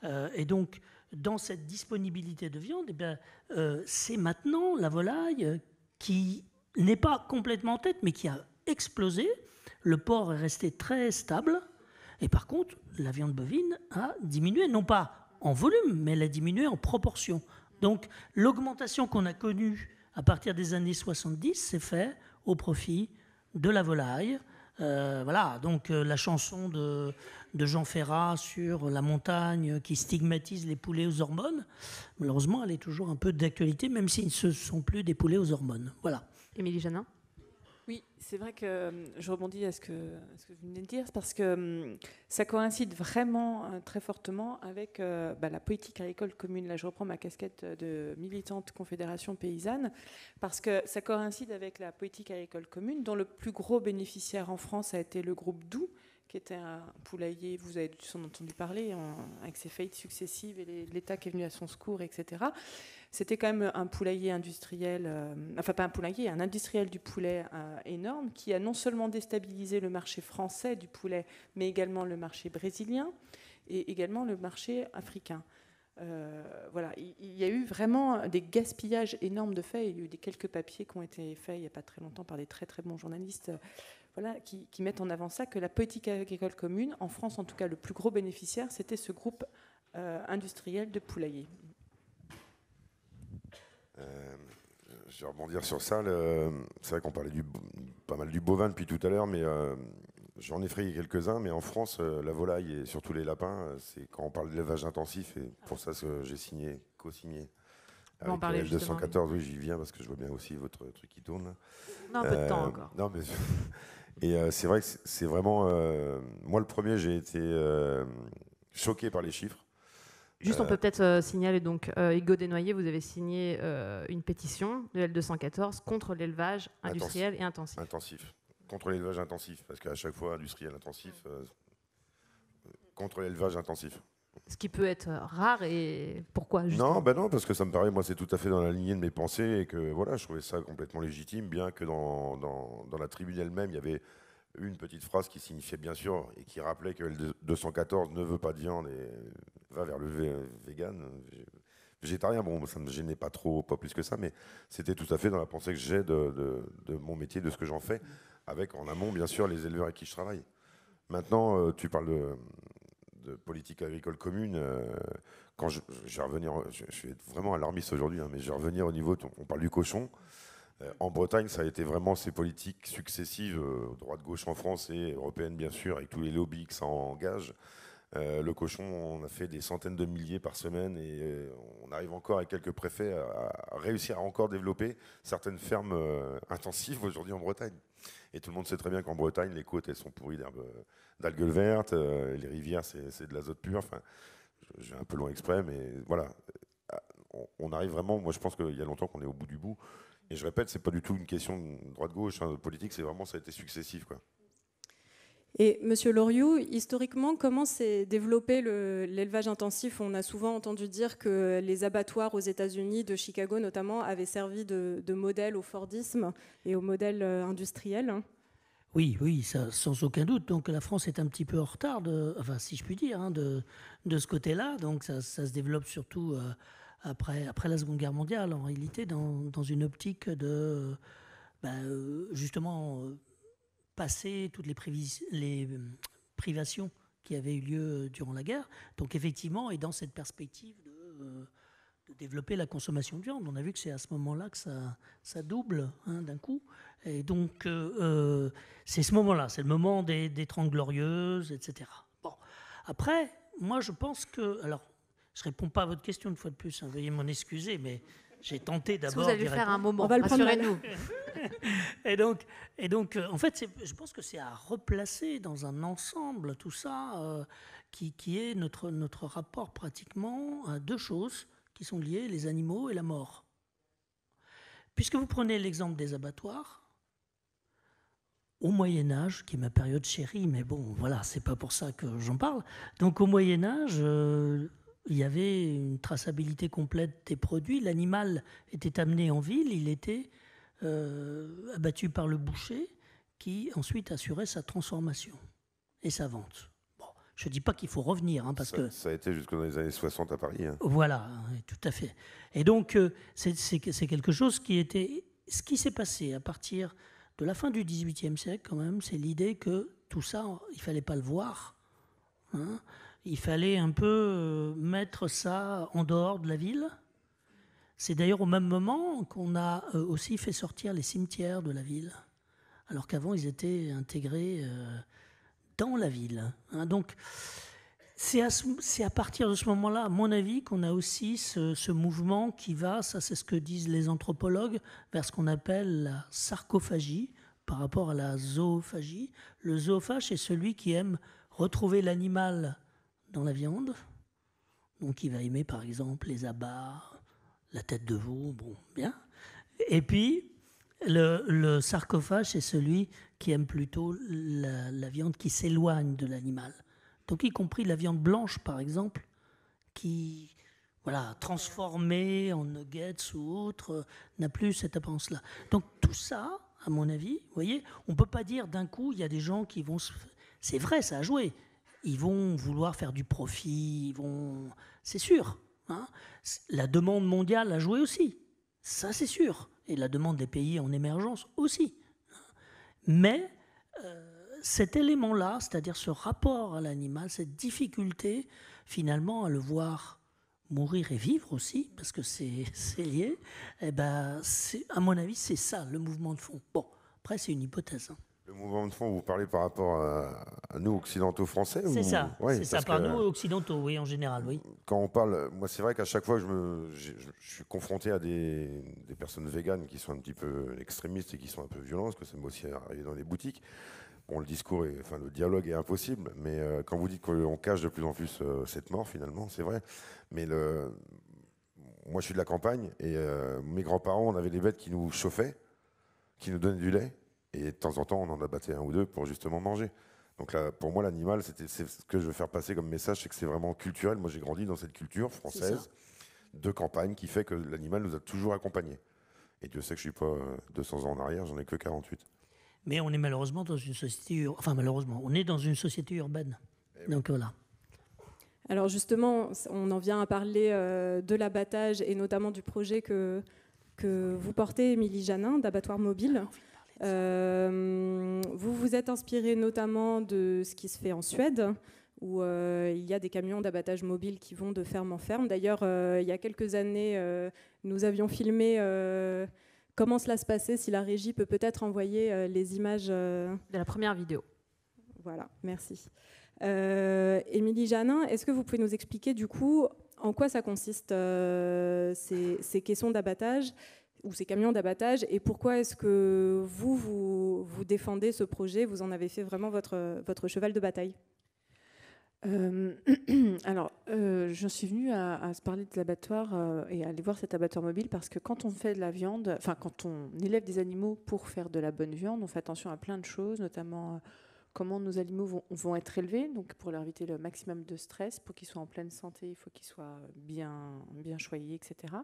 Euh, et donc, dans cette disponibilité de viande, eh euh, c'est maintenant la volaille qui n'est pas complètement en tête, mais qui a explosé. Le porc est resté très stable. Et par contre, la viande bovine a diminué, non pas en volume, mais elle a diminué en proportion. Donc, l'augmentation qu'on a connue à partir des années 70 s'est fait au profit de la volaille. Euh, voilà, donc euh, la chanson de, Jean Ferrat sur la montagne qui stigmatise les poulets aux hormones, malheureusement, elle est toujours un peu d'actualité, même si ce ne sont plus des poulets aux hormones. Voilà. Émilie Janin Oui, c'est vrai que euh, je rebondis à ce que, vous venez de dire, parce que hum, ça coïncide vraiment euh, très fortement avec euh, bah, la politique agricole commune. Là, je reprends ma casquette de militante confédération paysanne, parce que ça coïncide avec la politique agricole commune, dont le plus gros bénéficiaire en France a été le groupe Doux, qui était un poulailler, vous avez sans entendu parler, avec ses faillites successives et l'État qui est venu à son secours, etc. C'était quand même un poulailler industriel, euh, enfin pas un poulailler, un industriel du poulet euh, énorme qui a non seulement déstabilisé le marché français du poulet, mais également le marché brésilien et également le marché africain. Euh, voilà, il, y a eu vraiment des gaspillages énormes de faits. Il y a eu des quelques papiers qui ont été faits il n'y a pas très longtemps par des très très bons journalistes, voilà, qui, mettent en avant ça que la politique agricole commune, en France en tout cas, le plus gros bénéficiaire, c'était ce groupe industriel de poulaillers. Euh, je vais rebondir sur ça. C'est vrai qu'on parlait du, pas mal du bovin depuis tout à l'heure, mais euh, j'en ai frayé quelques-uns. Mais en France, euh, la volaille et surtout les lapins, c'est quand on parle d'élevage intensif, et pour ça que j'ai signé, co-signé. On Avec parler le justement, oui. L214, oui, j'y viens parce que je vois bien aussi votre truc qui tourne. là. Non, un peu de temps encore. Non, mais et c'est vrai que c'est- vraiment moi le premier, j'ai été choqué par les chiffres. Juste, on Euh, peut peut-être euh, signaler, donc, euh, Hugo Desnoyers, vous avez signé euh, une pétition de L214 contre l'élevage industriel et intensif. intensif contre l'élevage intensif parce qu'à chaque fois industriel intensif euh, contre l'élevage intensif. Ce qui peut être rare et pourquoi Non, ben non, parce que ça me paraît, moi, c'est tout à fait dans la lignée de mes pensées et que voilà, je trouvais ça complètement légitime, bien que dans, dans, dans la tribune elle-même, il y avait une petite phrase qui signifiait bien sûr et qui rappelait que le 214 ne veut pas de viande et va vers le vegan. Végétarien, bon, ça ne me gênait pas trop, pas plus que ça, mais c'était tout à fait dans la pensée que j'ai de, mon métier, de ce que j'en fais, avec en amont, bien sûr, les éleveurs avec qui je travaille. Maintenant, euh, tu parles de, politique agricole commune. Euh, quand je, vais revenir, je, suis vraiment alarmiste aujourd'hui, hein, mais je vais revenir au niveau, on parle du cochon. Euh, en Bretagne, ça a été vraiment ces politiques successives, droite-gauche en France et européenne bien sûr, avec tous les lobbies que ça engage. Euh, le cochon, on a fait des centaines de milliers par semaine et euh, on arrive encore avec quelques préfets à, réussir à encore développer certaines fermes euh, intensives aujourd'hui en Bretagne. Et tout le monde sait très bien qu'en Bretagne, les côtes, elles sont pourries d'algues vertes, les rivières, c'est de l'azote pur. Enfin, j'ai un peu long exprès, mais voilà. On, arrive vraiment, moi je pense qu'il y a longtemps qu'on est au bout du bout. Et je répète, c'est pas du tout une question de droite-gauche, hein, politique, c'est vraiment, ça a été successif. Quoi. Et Monsieur Loriou, historiquement, comment s'est développé l'élevage intensif? On a souvent entendu dire que les abattoirs aux États-Unis, de Chicago notamment, avaient servi de, modèle au Fordisme et au modèle euh, industriel. Oui, oui, ça, sans aucun doute. Donc la France est un petit peu en retard, de, enfin si je puis dire, hein, de, de, ce côté-là. Donc ça, se développe surtout euh, après, après la Seconde Guerre mondiale, en réalité, dans, dans une optique de, ben, euh, justement, passer toutes les, euh, privations qui avaient eu lieu euh, durant la guerre. Donc effectivement, et dans cette perspective de, euh, développer la consommation de viande, on a vu que c'est à ce moment-là que ça, double hein, d'un coup. Et donc c'est ce moment-là, c'est le moment des, des Trente Glorieuses, etc. Bon, après, moi je pense que, alors je réponds pas à votre question une fois de plus, hein, veuillez m'en excuser, mais j'ai tenté d'abord. Vous allez faire un moment, rassurez-nous. et donc, et donc euh, en fait, je pense que c'est à replacer dans un ensemble tout ça, euh, qui, qui, est notre, notre rapport pratiquement à deux choses qui sont liées, les animaux et la mort. Puisque vous prenez l'exemple des abattoirs, au Moyen Âge, qui est ma période chérie, mais bon, voilà, c'est pas pour ça que j'en parle. Donc au Moyen Âge, euh, il y avait une traçabilité complète des produits. L'animal était amené en ville, il était euh, abattu par le boucher qui ensuite assurait sa transformation et sa vente. Bon, je ne dis pas qu'il faut revenir, hein, parce ça, que... Ça a été jusque dans les années 60 à Paris. Hein. Voilà, tout à fait. Et donc, euh, c'est quelque chose qui était... Ce qui s'est passé à partir de la fin du XVIIIe siècle, quand même, c'est l'idée que tout ça, il ne fallait pas le voir. Hein il fallait un peu euh, mettre ça en dehors de la ville. C'est d'ailleurs au même moment qu'on a euh, aussi fait sortir les cimetières de la ville, alors qu'avant ils étaient intégrés euh, dans la ville. Hein. Donc c'est à, partir de ce moment-là, à mon avis, qu'on a aussi ce, ce, mouvement qui va, ça c'est ce que disent les anthropologues, vers ce qu'on appelle la sarcophagie par rapport à la zoophagie. Le zoophage est celui qui aime retrouver l'animal dans la viande. Donc il va aimer par exemple les abats, la tête de veau, bon, bien. Et puis le, sarcophage, c'est celui qui aime plutôt la, viande qui s'éloigne de l'animal. Donc y compris la viande blanche par exemple, qui voilà, transformée en nuggets ou autre, n'a plus cette apparence-là. Donc tout ça, à mon avis, vous voyez, on ne peut pas dire d'un coup, il y a des gens qui vont... C'est vrai, ça a joué ils vont vouloir faire du profit, ils vont, c'est sûr. Hein. La demande mondiale a joué aussi, ça c'est sûr, et la demande des pays en émergence aussi. Mais euh, cet élément-là, c'est-à-dire ce rapport à l'animal, cette difficulté finalement à le voir mourir et vivre aussi, parce que c'est lié, eh ben, à mon avis, c'est ça le mouvement de fond. Bon, après, c'est une hypothèse. Hein. Le mouvement de fond, vous parlez par rapport à, nous, occidentaux français C'est ça, c'est ça, par nous, occidentaux, oui, en général, oui. Quand on parle, moi c'est vrai qu'à chaque fois je, me, je, suis confronté à des, personnes véganes qui sont un petit peu extrémistes et qui sont un peu violentes, parce que ça m'est aussi arrivé dans les boutiques. Bon, le discours, est, enfin le dialogue est impossible, mais euh, quand vous dites qu'on cache de plus en plus euh, cette mort, finalement, c'est vrai. Mais le, moi je suis de la campagne et euh, mes grands-parents, on avait des bêtes qui nous chauffaient, qui nous donnaient du lait. Et de temps en temps, on en a battu un ou deux pour justement manger. Donc là, pour moi, l'animal, c'est ce que je veux faire passer comme message, c'est que c'est vraiment culturel. Moi, j'ai grandi dans cette culture française de campagne qui fait que l'animal nous a toujours accompagnés. Et Dieu sait que je suis pas 200 ans en arrière, j'en ai que 48. Mais on est malheureusement dans une société, enfin malheureusement, on est dans une société urbaine. Eh Donc voilà. Alors justement, on en vient à parler euh, de l'abattage et notamment du projet que, que vous portez, Émilie Janin, d'abattoir mobile. Euh, vous vous êtes inspiré notamment de ce qui se fait en Suède, où euh, il y a des camions d'abattage mobile qui vont de ferme en ferme. D'ailleurs, il y a quelques années, nous avions filmé comment cela se passait, si la régie peut peut-être envoyer les images. De la première vidéo. Voilà, merci. Euh, Émilie Janin, est-ce que vous pouvez nous expliquer du coup en quoi ça consiste euh, ces, ces, caissons d'abattage ou ces camions d'abattage et pourquoi est-ce que vous, vous, défendez ce projet? Vous en avez fait vraiment votre, cheval de bataille? Euh, alors, je suis venue à, se parler de l'abattoir et à aller voir cet abattoir mobile parce que quand on fait de la viande, enfin quand on élève des animaux pour faire de la bonne viande, on fait attention à plein de choses, notamment comment nos animaux vont, être élevés, donc pour leur éviter le maximum de stress, pour qu'ils soient en pleine santé, il faut qu'ils soient bien, bien choyés, etc.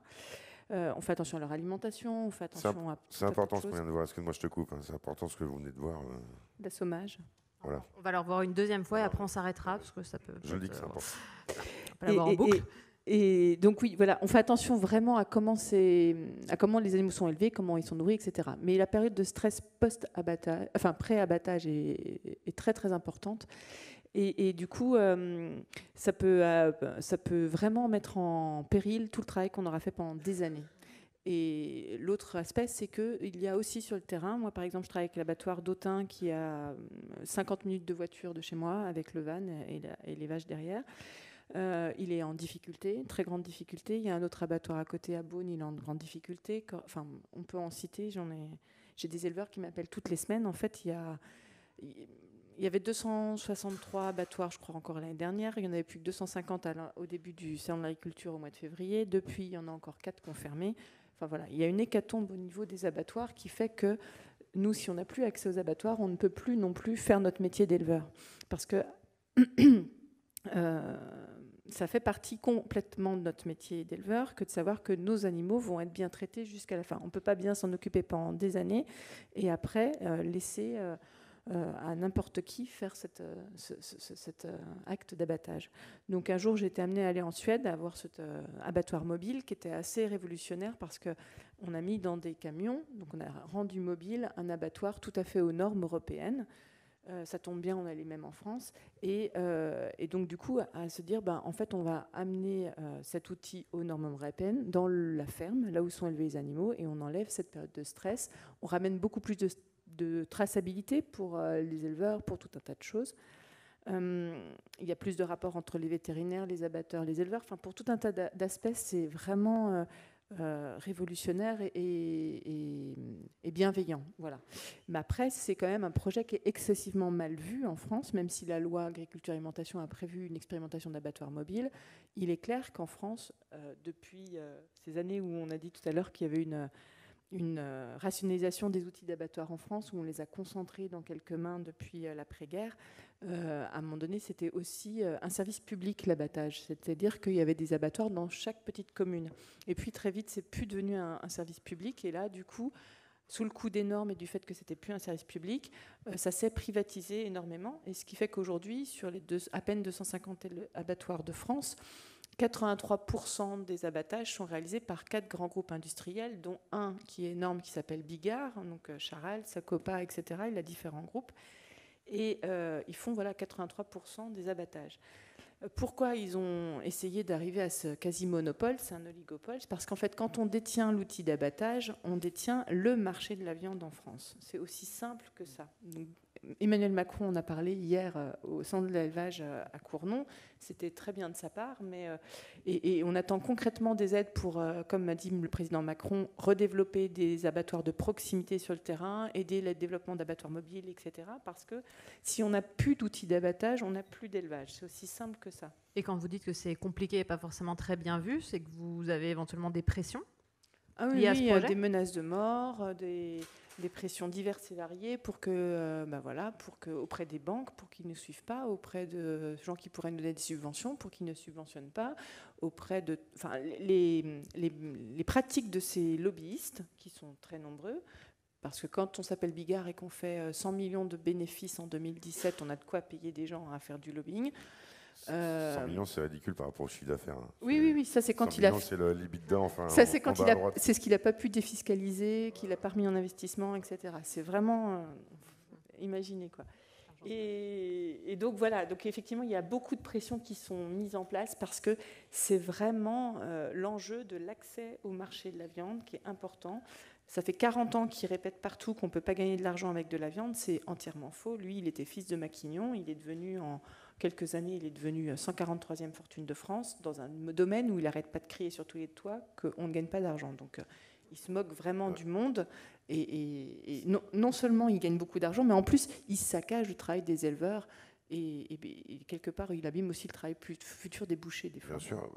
Euh, on fait attention à leur alimentation, on fait attention à. C'est important ce qu'on vient de voir, excuse-moi, je te coupe, hein. c'est important ce que vous venez de voir. Euh. L'assommage. Voilà. On va leur voir une deuxième fois et après on s'arrêtera parce que ça peut. Je dis que c'est important. On va l'avoir en boucle. Et donc oui, voilà, on fait attention vraiment à comment, à comment les animaux sont élevés, comment ils sont nourris, etc. Mais la période de stress post-abattage, enfin pré-abattage est, très très importante. Et, du coup, euh, ça, peut, euh, ça peut vraiment mettre en péril tout le travail qu'on aura fait pendant des années. Et l'autre aspect, c'est qu'il y a aussi sur le terrain, moi par exemple, je travaille avec l'abattoir d'Autun qui a 50 minutes de voiture de chez moi avec le van et, les vaches derrière. Euh, il est en difficulté, très grande difficulté. Il y a un autre abattoir à côté à Beaune, il est en grande difficulté. Enfin, on peut en citer. J'ai des éleveurs qui m'appellent toutes les semaines. En fait, il y a, il y avait 263 abattoirs, je crois, encore l'année dernière. Il y en avait plus que 250 au début du salon de l'agriculture au mois de février. Depuis, il y en a encore 4 confirmés. Enfin voilà, il y a une hécatombe au niveau des abattoirs qui fait que nous, si on n'a plus accès aux abattoirs, on ne peut plus non plus faire notre métier d'éleveur. Parce que euh, ça fait partie complètement de notre métier d'éleveur que de savoir que nos animaux vont être bien traités jusqu'à la fin. On ne peut pas bien s'en occuper pendant des années et après euh, laisser euh, à n'importe qui faire cette, cet acte d'abattage. Donc un jour, j'ai été amenée à aller en Suède à voir cet abattoir mobile qui était assez révolutionnaire parce qu'on a mis dans des camions, donc on a rendu mobile un abattoir tout à fait aux normes européennes. Euh, ça tombe bien, on a les mêmes en France. Et, euh, donc, du coup, à, se dire, ben, en fait, on va amener euh, cet outil aux normes européennes dans la ferme, là où sont élevés les animaux, et on enlève cette période de stress. On ramène beaucoup plus de, traçabilité pour les éleveurs, pour tout un tas de choses. il y a plus de rapports entre les vétérinaires, les abatteurs, les éleveurs. Enfin, pour tout un tas d'aspects, c'est vraiment euh, révolutionnaire et, bienveillant. Voilà. Mais après, c'est quand même un projet qui est excessivement mal vu en France, même si la loi agriculture et alimentation a prévu une expérimentation d'abattoir mobile. Il est clair qu'en France, euh, depuis euh, ces années où on a dit tout à l'heure qu'il y avait une une euh, rationalisation des outils d'abattoir en France, où on les a concentrés dans quelques mains depuis euh, l'après-guerre. Euh, à un moment donné, c'était aussi un service public, l'abattage. C'est-à-dire qu'il y avait des abattoirs dans chaque petite commune. Et puis très vite, c'est plus devenu un, service public. Et là, du coup, sous le coup des normes et du fait que c'était plus un service public, ça s'est privatisé énormément. Et ce qui fait qu'aujourd'hui, sur les deux, à peine 250 abattoirs de France, 83% des abattages sont réalisés par quatre grands groupes industriels, dont un qui est énorme, qui s'appelle Bigard, donc euh, Charal, Sacopa, etc. Il a différents groupes. Et euh, ils font voilà, 83% des abattages. Euh, pourquoi ils ont essayé d'arriver à ce quasi-monopole C'est un oligopole? Parce qu'en fait, quand on détient l'outil d'abattage, on détient le marché de la viande en France. C'est aussi simple que ça. Emmanuel Macron en a parlé hier euh, au centre de l'élevage euh, à Cournon. C'était très bien de sa part, mais euh, et, on attend concrètement des aides pour, comme m'a dit le président Macron, redévelopper des abattoirs de proximité sur le terrain, aider le développement d'abattoirs mobiles, etc. Parce que si on n'a plus d'outils d'abattage, on n'a plus d'élevage. C'est aussi simple que ça. Et quand vous dites que c'est compliqué et pas forcément très bien vu, c'est que vous avez éventuellement des pressions ah oui, oui des menaces de mort, des des pressions diverses et variées pour que, euh, bah voilà, pour que auprès des banques, pour qu'ils ne suivent pas, auprès de gens qui pourraient nous donner des subventions, pour qu'ils ne subventionnent pas, auprès de, enfin, les, les, les, pratiques de ces lobbyistes qui sont très nombreux Parce que quand on s'appelle Bigard et qu'on fait 100 millions de bénéfices en 2017, on a de quoi payer des gens à faire du lobbying. 100 euh, millions, c'est ridicule par rapport au chiffre d'affaires. Hein. Oui, oui, oui, ça c'est quand il a. C'est le enfin. Ça c'est quand il a. C'est ce qu'il n'a pas pu défiscaliser, qu'il n'a pas remis en investissement, etc. C'est vraiment. Euh, imaginez quoi. Et, donc voilà, donc effectivement, il y a beaucoup de pressions qui sont mises en place parce que c'est vraiment euh, l'enjeu de l'accès au marché de la viande qui est important. Ça fait 40 ans qu'il répète partout qu'on ne peut pas gagner de l'argent avec de la viande. C'est entièrement faux. Lui, il était fils de Maquignon. Il est devenu, en quelques années, il est devenu 143e fortune de France dans un domaine où il n'arrête pas de crier sur tous les toits qu'on ne gagne pas d'argent. Donc, euh, il se moque vraiment du monde. Et, non, seulement il gagne beaucoup d'argent, mais en plus, il saccage le travail des éleveurs. Et, quelque part, il abîme aussi le travail futur des bouchers. Des Bien sûr,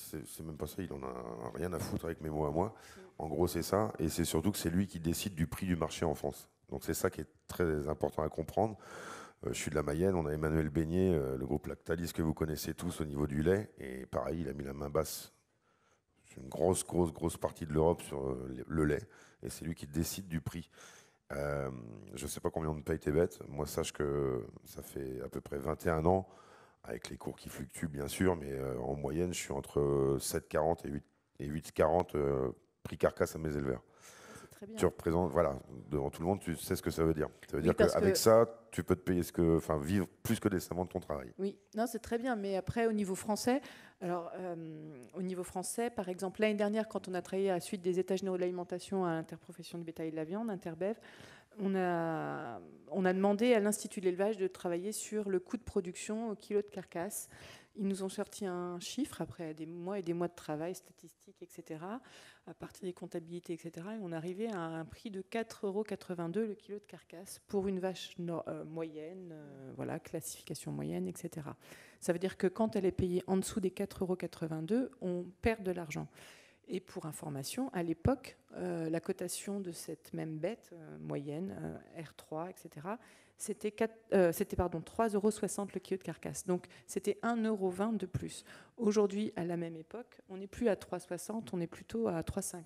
c'est même pas ça, il en a rien à foutre avec mes mots à moi. En gros, c'est ça. Et c'est surtout que c'est lui qui décide du prix du marché en France. Donc c'est ça qui est très important à comprendre. Euh, je suis de la Mayenne, on a Emmanuel Beignet, euh, le groupe Lactalis que vous connaissez tous au niveau du lait. Et pareil, il a mis la main basse une grosse, grosse, grosse partie de l'Europe sur euh, le lait, et c'est lui qui décide du prix. Je ne sais pas combien on paye tes bêtes. Moi, sache que ça fait à peu près 21 ans, avec les cours qui fluctuent bien sûr, mais en moyenne, je suis entre 7,40 et 8,40 8 prix carcasse à mes éleveurs. Tu représentes, voilà, devant tout le monde, tu sais ce que ça veut dire. Ça veut dire qu'avec ça, tu peux te payer ce que, enfin, vivre plus que décemment de ton travail. Oui, non, c'est très bien. Mais après, au niveau français, alors, euh, au niveau français, par exemple, l'année dernière, quand on a travaillé à la suite des états généraux de l'alimentation à l'interprofession du bétail et de la viande, Interbev, on a, on a demandé à l'Institut de l'élevage de travailler sur le coût de production au kilo de carcasse. Ils nous ont sorti un chiffre après des mois et des mois de travail, statistiques, etc., à partir des comptabilités, etc. Et on arrivait à un prix de 4,82 euros le kilo de carcasse pour une vache euh, moyenne, euh, voilà, classification moyenne, etc. Ça veut dire que quand elle est payée en dessous des 4,82 euros, on perd de l'argent. Et pour information, à l'époque, euh, la cotation de cette même bête moyenne, R3, etc., c'était euh, pardon 3,60 euros le kilo de carcasse. Donc c'était 1,20 euro de plus. Aujourd'hui, à la même époque, on n'est plus à 3,60, on est plutôt à 3,50.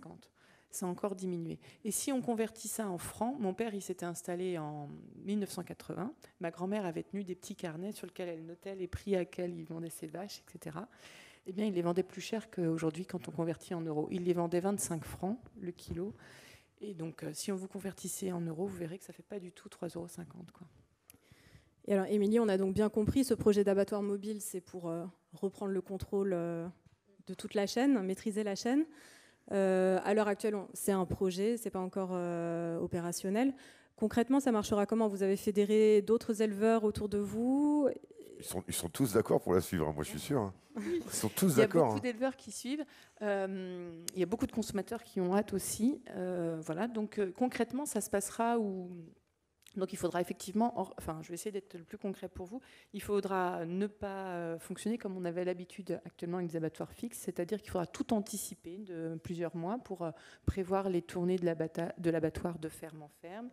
Ça a encore diminué. Et si on convertit ça en francs, mon père, il s'était installé en 1980. Ma grand-mère avait tenu des petits carnets sur lesquels elle notait les prix à quels il vendait ses vaches, etc. Eh bien, il les vendait plus cher qu'aujourd'hui quand on convertit en euros. Il les vendait 25 francs le kilo. Et donc, euh, si on vous convertissait en euros, vous verrez que ça ne fait pas du tout 3,50 euros. Et alors, Émilie, on a donc bien compris, ce projet d'abattoir mobile, c'est pour euh, reprendre le contrôle euh, de toute la chaîne, maîtriser la chaîne. à l'heure actuelle, c'est un projet, ce n'est pas encore opérationnel. Concrètement, ça marchera comment? Vous avez fédéré d'autres éleveurs autour de vous? Ils sont, tous d'accord pour la suivre, hein, moi je suis sûr. Hein. Ils sont tous d'accord. Il y a beaucoup hein. d'éleveurs qui suivent. Euh, il y a beaucoup de consommateurs qui ont hâte aussi. Euh, voilà. Donc euh, concrètement, ça se passera où donc il faudra effectivement, enfin je vais essayer d'être le plus concret pour vous, il faudra ne pas fonctionner comme on avait l'habitude actuellement avec des abattoirs fixes, c'est-à-dire qu'il faudra tout anticiper de plusieurs mois pour prévoir les tournées de l'abattoir de ferme en ferme,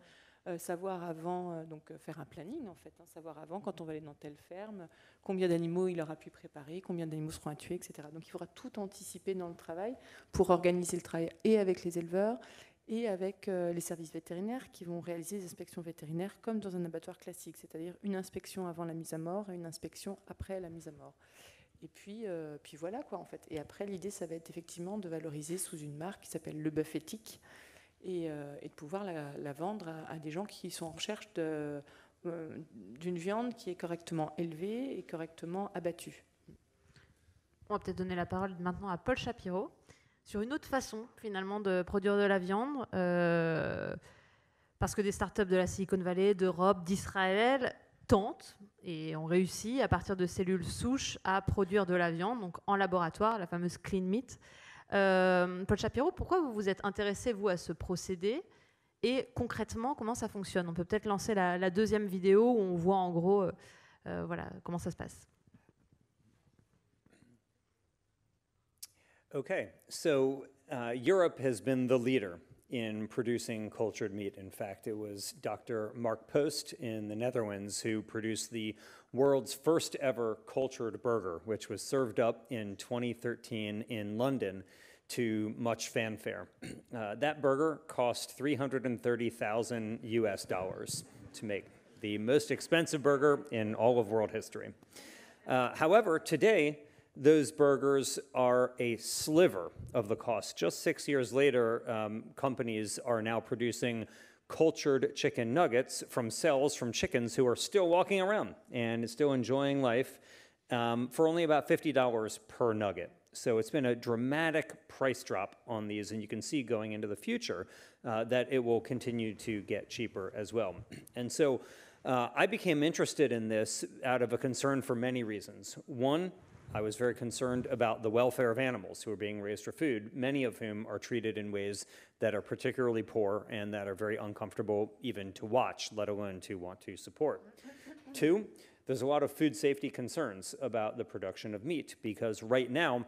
savoir avant, euh, donc euh, faire un planning en fait, hein, savoir avant quand on va aller dans telle ferme, combien d'animaux il aura pu préparer, combien d'animaux seront à tuer, etc. Donc il faudra tout anticiper dans le travail pour organiser le travail et avec les éleveurs et avec les services vétérinaires qui vont réaliser des inspections vétérinaires comme dans un abattoir classique, c'est-à-dire une inspection avant la mise à mort et une inspection après la mise à mort. Et puis, puis voilà quoi en fait. Et après, l'idée, ça va être effectivement de valoriser sous une marque qui s'appelle le bœuf éthique, euh, et, de pouvoir la, vendre à, des gens qui sont en recherche euh, d'une viande qui est correctement élevée et correctement abattue. On va peut-être donner la parole maintenant à Paul Shapiro sur une autre façon finalement de produire de la viande. Euh, parce que des startups de la Silicon Valley, d'Europe, d'Israël tentent et ont réussi à partir de cellules souches à produire de la viande, donc en laboratoire, la fameuse clean meat. Euh, Paul Shapiro, pourquoi vous vous êtes intéressé, vous, à ce procédé Et concrètement, comment ça fonctionne? On peut peut-être lancer la, deuxième vidéo où on voit en gros euh, euh, voilà, comment ça se passe. Okay, so uh, Europe has been the leader in producing cultured meat. In fact, it was Dr. Mark Post in the Netherlands who produced the world's first ever cultured burger, which was served up in 2013 in London to much fanfare. Uh, that burger cost 330,000 US dollars to make, the most expensive burger in all of world history. Uh, however, today, those burgers are a sliver of the cost. Just six years later, um, companies are now producing cultured chicken nuggets from cells from chickens who are still walking around and still enjoying life um, for only about $50 per nugget. So it's been a dramatic price drop on these, and you can see going into the future uh, that it will continue to get cheaper as well. And so uh, I became interested in this out of a concern for many reasons. One, I was very concerned about the welfare of animals who are being raised for food, many of whom are treated in ways that are particularly poor and that are very uncomfortable even to watch, let alone to want to support. Two, there's a lot of food safety concerns about the production of meat because right now,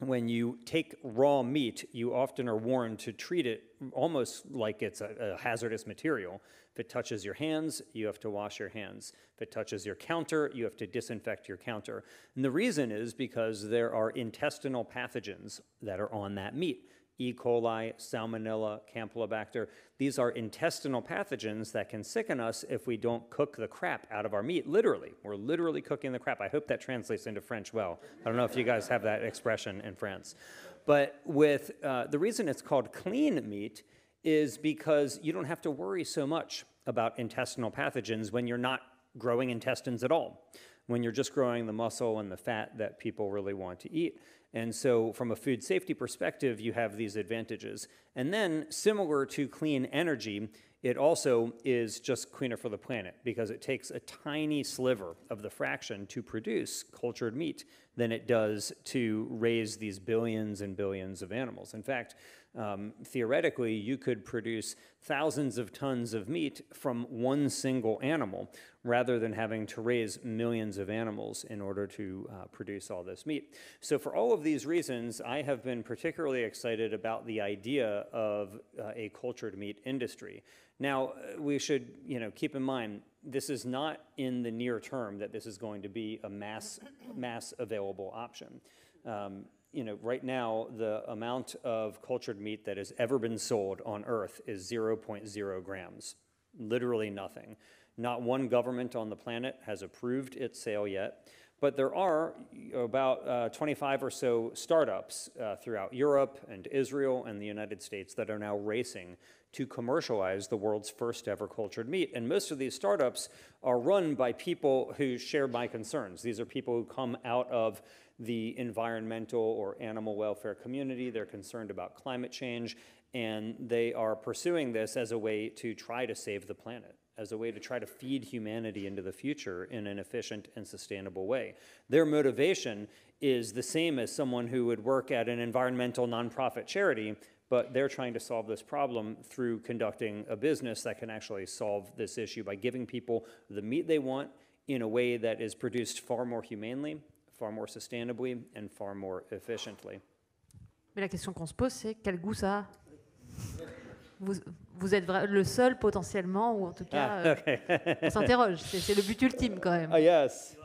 when you take raw meat, you often are warned to treat it almost like it's a, a, hazardous material. If it touches your hands, you have to wash your hands. If it touches your counter, you have to disinfect your counter. And the reason is because there are intestinal pathogens that are on that meat. E. coli, Salmonella, Campylobacter. These are intestinal pathogens that can sicken us if we don't cook the crap out of our meat. Literally, we're literally cooking the crap. I hope that translates into French well. I don't know if you guys have that expression in France. But with uh, the reason it's called clean meat is because you don't have to worry so much about intestinal pathogens when you're not growing intestines at all, when you're just growing the muscle and the fat that people really want to eat. And so, from a food safety perspective, you have these advantages. And then, similar to clean energy, it also is just cleaner for the planet because it takes a tiny sliver of the fraction to produce cultured meat than it does to raise these billions and billions of animals. In fact, um, theoretically, you could produce thousands of tons of meat from one single animal rather than having to raise millions of animals in order to uh, produce all this meat. So, for all of these reasons, I have been particularly excited about the idea of uh, a cultured meat industry. Now, uh, we should you know, keep in mind this is not in the near term that this is going to be a mass, mass available option. Um, you know, right now, the amount of cultured meat that has ever been sold on Earth is 0.0 grams, literally nothing. Not one government on the planet has approved its sale yet, but there are about uh, 25 or so startups uh, throughout Europe and Israel and the United States that are now racing to commercialize the world's first ever cultured meat. And most of these startups are run by people who share my concerns. These are people who come out of the environmental or animal welfare community. They're concerned about climate change, and they are pursuing this as a way to try to save the planet as a way to try to feed humanity into the future in an efficient and sustainable way. Their motivation is the same as someone who would work at an environmental nonprofit charity, but they're trying to solve this problem through conducting a business that can actually solve this issue by giving people the meat they want in a way that is produced far more humanely far more sustainably and far more efficiently. Mais la question qu'on se pose, c'est quel goût ça a vous, vous, êtes le seul potentiellement, ou en tout cas, ah, okay. euh, on s'interroge. C'est le but ultime quand même. Uh, yes.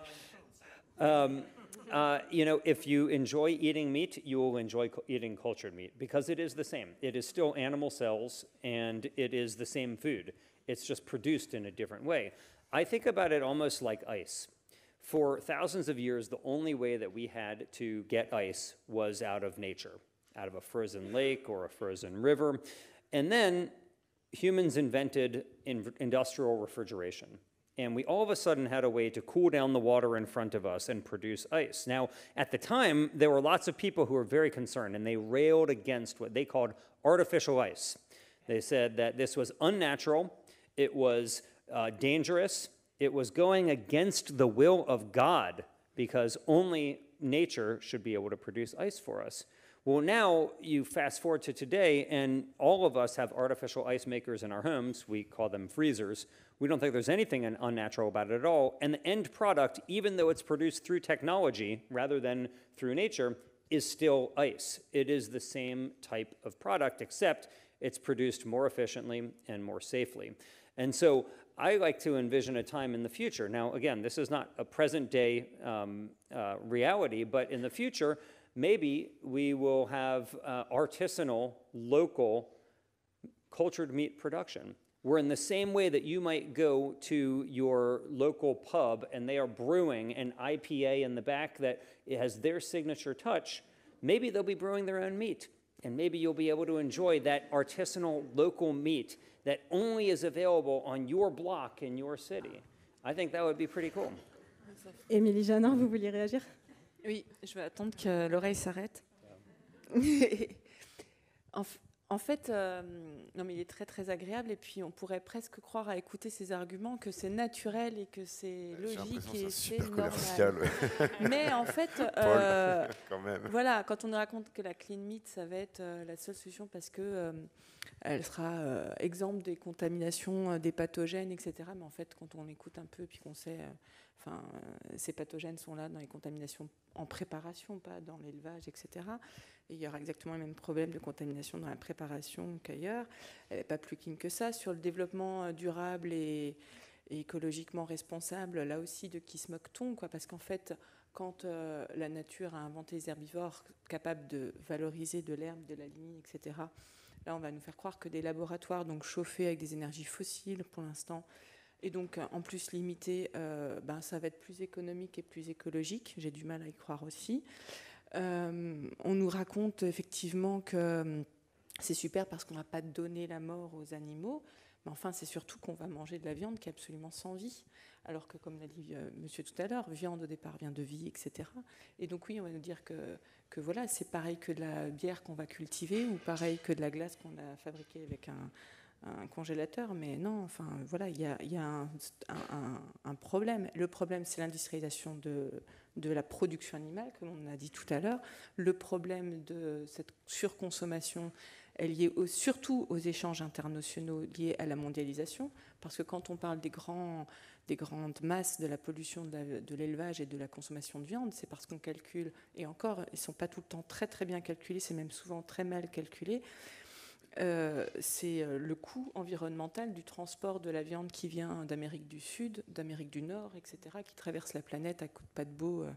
Um, uh, you know, if you enjoy eating meat, you will enjoy eating cultured meat because it is the same. It is still animal cells and it is the same food. It's just produced in a different way. I think about it almost like ice. For thousands of years, the only way that we had to get ice was out of nature, out of a frozen lake or a frozen river. And then humans invented in industrial refrigeration. And we all of a sudden had a way to cool down the water in front of us and produce ice. Now, at the time, there were lots of people who were very concerned and they railed against what they called artificial ice. They said that this was unnatural, it was uh, dangerous, it was going against the will of God because only nature should be able to produce ice for us. Well, now you fast forward to today, and all of us have artificial ice makers in our homes. We call them freezers. We don't think there's anything unnatural about it at all. And the end product, even though it's produced through technology rather than through nature, is still ice. It is the same type of product, except it's produced more efficiently and more safely. And so I like to envision a time in the future. Now, again, this is not a present day um, uh, reality, but in the future, maybe we will have uh, artisanal, local, cultured meat production. Where in the same way that you might go to your local pub and they are brewing an IPA in the back that has their signature touch, maybe they'll be brewing their own meat. And maybe you'll be able to enjoy that artisanal local meat that only is available on your block in your city. I think that would be pretty cool. Émilie Jeannard, vous vouliez réagir Oui, je vais attendre que l'oreille s'arrête. en, en, fait, euh, non, mais il est très très agréable et puis on pourrait presque croire à écouter ses arguments que c'est naturel et que c'est logique et c'est normal. mais en fait, euh, quand même. voilà, quand on nous raconte que la clean meat, ça va être euh, la seule solution parce que euh, elle sera euh, exempte des contaminations, euh, des pathogènes, etc. Mais en fait, quand on écoute un peu et puis qu'on sait Enfin, euh, ces pathogènes sont là dans les contaminations en préparation, pas dans l'élevage, etc. Et il y aura exactement les mêmes problèmes de contamination dans la préparation qu'ailleurs. Pas plus clean que ça. Sur le développement euh, durable et, écologiquement responsable, là aussi, de qui se moque-t-on Parce qu'en fait, quand euh, la nature a inventé les herbivores capables de valoriser de l'herbe, de la ligne, etc., là, on va nous faire croire que des laboratoires donc chauffés avec des énergies fossiles, pour l'instant, et donc, en plus limité, euh, ben, ça va être plus économique et plus écologique. J'ai du mal à y croire aussi. Euh, on nous raconte effectivement que euh, c'est super parce qu'on ne va pas donner la mort aux animaux. Mais enfin, c'est surtout qu'on va manger de la viande qui est absolument sans vie. Alors que, comme l'a dit monsieur tout à l'heure, viande au départ vient de vie, etc. Et donc, oui, on va nous dire que, que voilà, c'est pareil que de la bière qu'on va cultiver ou pareil que de la glace qu'on a fabriquée avec un, un congélateur, mais non, enfin voilà, il y a, un, problème. Le problème, c'est l'industrialisation de, la production animale, comme on a dit tout à l'heure. Le problème de cette surconsommation est lié surtout aux échanges internationaux liés à la mondialisation, parce que quand on parle des grandes masses de la pollution de l'élevage et de la consommation de viande, c'est parce qu'on calcule, et encore, ils ne sont pas tout le temps très très bien calculés, c'est même souvent très mal calculé, euh, c'est euh, le coût environnemental du transport de la viande qui vient d'Amérique du Sud, d'Amérique du Nord, etc., qui traverse la planète à coups de paquebot euh,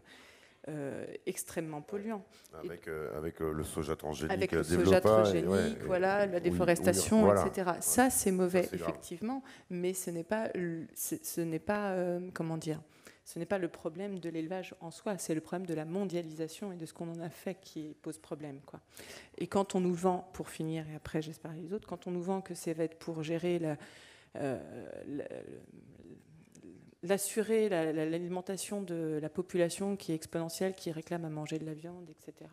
euh, extrêmement polluant. Avec, avec le soja transgénique, avec le soja transgénique, voilà, la déforestation, etc. Ça, c'est mauvais, effectivement, mais ce n'est pas, ce n'est pas, comment dire, ce n'est pas le problème de l'élevage en soi, c'est le problème de la mondialisation et de ce qu'on en a fait qui pose problème. Et quand on nous vend, pour finir, et après j'espère les autres, quand on nous vend que c'est va être pour gérer euh, l'assurer l'alimentation de la population qui est exponentielle, qui réclame à manger de la viande, etc.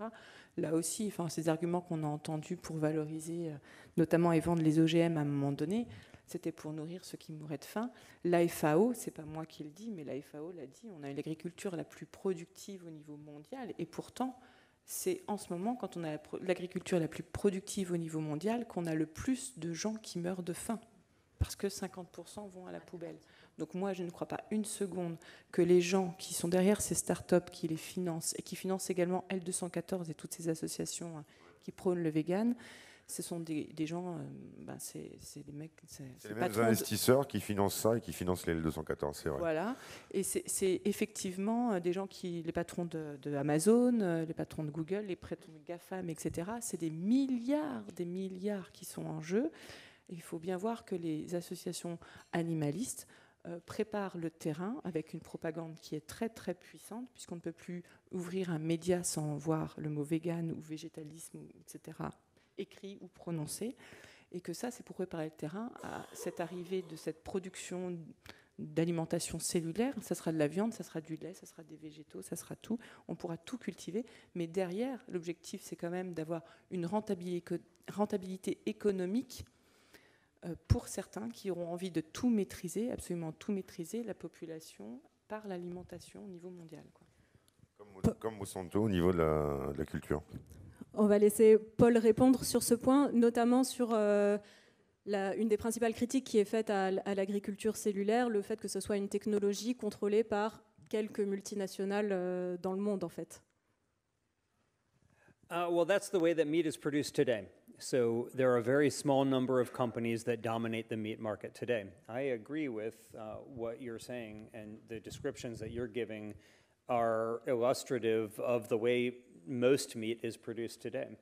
Là aussi, enfin, ces arguments qu'on a entendus pour valoriser, euh, notamment et vendre les OGM à un moment donné, c'était pour nourrir ceux qui mouraient de faim. La FAO, c'est pas moi qui le dis, mais la FAO l'a dit, on a l'agriculture la plus productive au niveau mondial, et pourtant, c'est en ce moment, quand on a l'agriculture la plus productive au niveau mondial, qu'on a le plus de gens qui meurent de faim, parce que 50% vont à la poubelle. Donc moi, je ne crois pas une seconde que les gens qui sont derrière ces start-up, qui les financent, et qui financent également L214 et toutes ces associations hein, qui prônent le vegan, ce sont des, gens, euh, ben c'est des mecs. C'est les mêmes investisseurs qui financent ça et qui financent les L214, c'est vrai. Voilà, et c'est effectivement euh, des gens qui, les patrons de, Amazon, euh, les patrons de Google, les patrons de GAFAM, etc. C'est des milliards, des milliards qui sont en jeu. il faut bien voir que les associations animalistes préparent le terrain avec une propagande qui est très très puissante, puisqu'on ne peut plus ouvrir un média sans voir le mot vegan ou végétalisme, etc écrit ou prononcé, et que ça, c'est pour préparer le terrain à cette arrivée de cette production d'alimentation cellulaire. Ça sera de la viande, ça sera du lait, ça sera des végétaux, ça sera tout. On pourra tout cultiver, mais derrière, l'objectif, c'est quand même d'avoir une rentabilité économique euh, pour certains qui auront envie de tout maîtriser, absolument tout maîtriser, la population par l'alimentation au niveau mondial. Comme, comme Monsanto au niveau de la, de la culture. On va laisser Paul répondre sur ce point, notamment sur euh, une des principales critiques qui est faite à, l'agriculture cellulaire, le fait que ce soit une technologie contrôlée par quelques multinationales euh, dans le monde, en fait. Uh, well, that's the way that meat is produced today. So there are a very small number of companies that dominate the meat market today. I agree with uh, what you're saying, and the descriptions that you're giving are illustrative of the way most meat is produced today.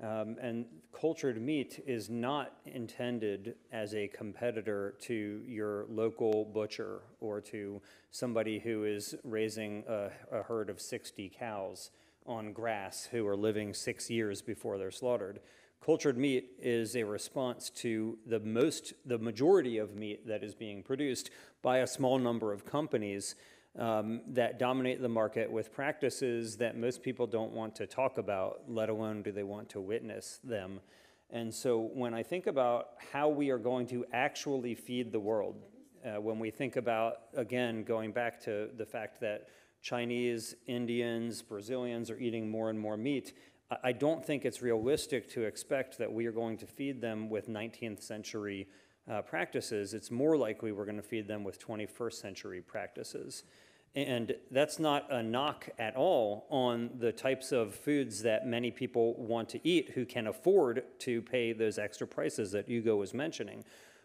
Um, and cultured meat is not intended as a competitor to your local butcher or to somebody who is raising a, a herd of 60 cows on grass who are living six years before they're slaughtered. Cultured meat is a response to the most, the majority of meat that is being produced by a small number of companies um, that dominate the market with practices that most people don't want to talk about, let alone do they want to witness them. And so when I think about how we are going to actually feed the world, uh, when we think about, again, going back to the fact that Chinese, Indians, Brazilians are eating more and more meat, I don't think it's realistic to expect that we are going to feed them with 19th century uh, practices. It's more likely we're going to feed them with 21st century practices. And that's not a knock at all on the types of foods that many people want to eat who can afford to pay those extra prices that Hugo was mentioning.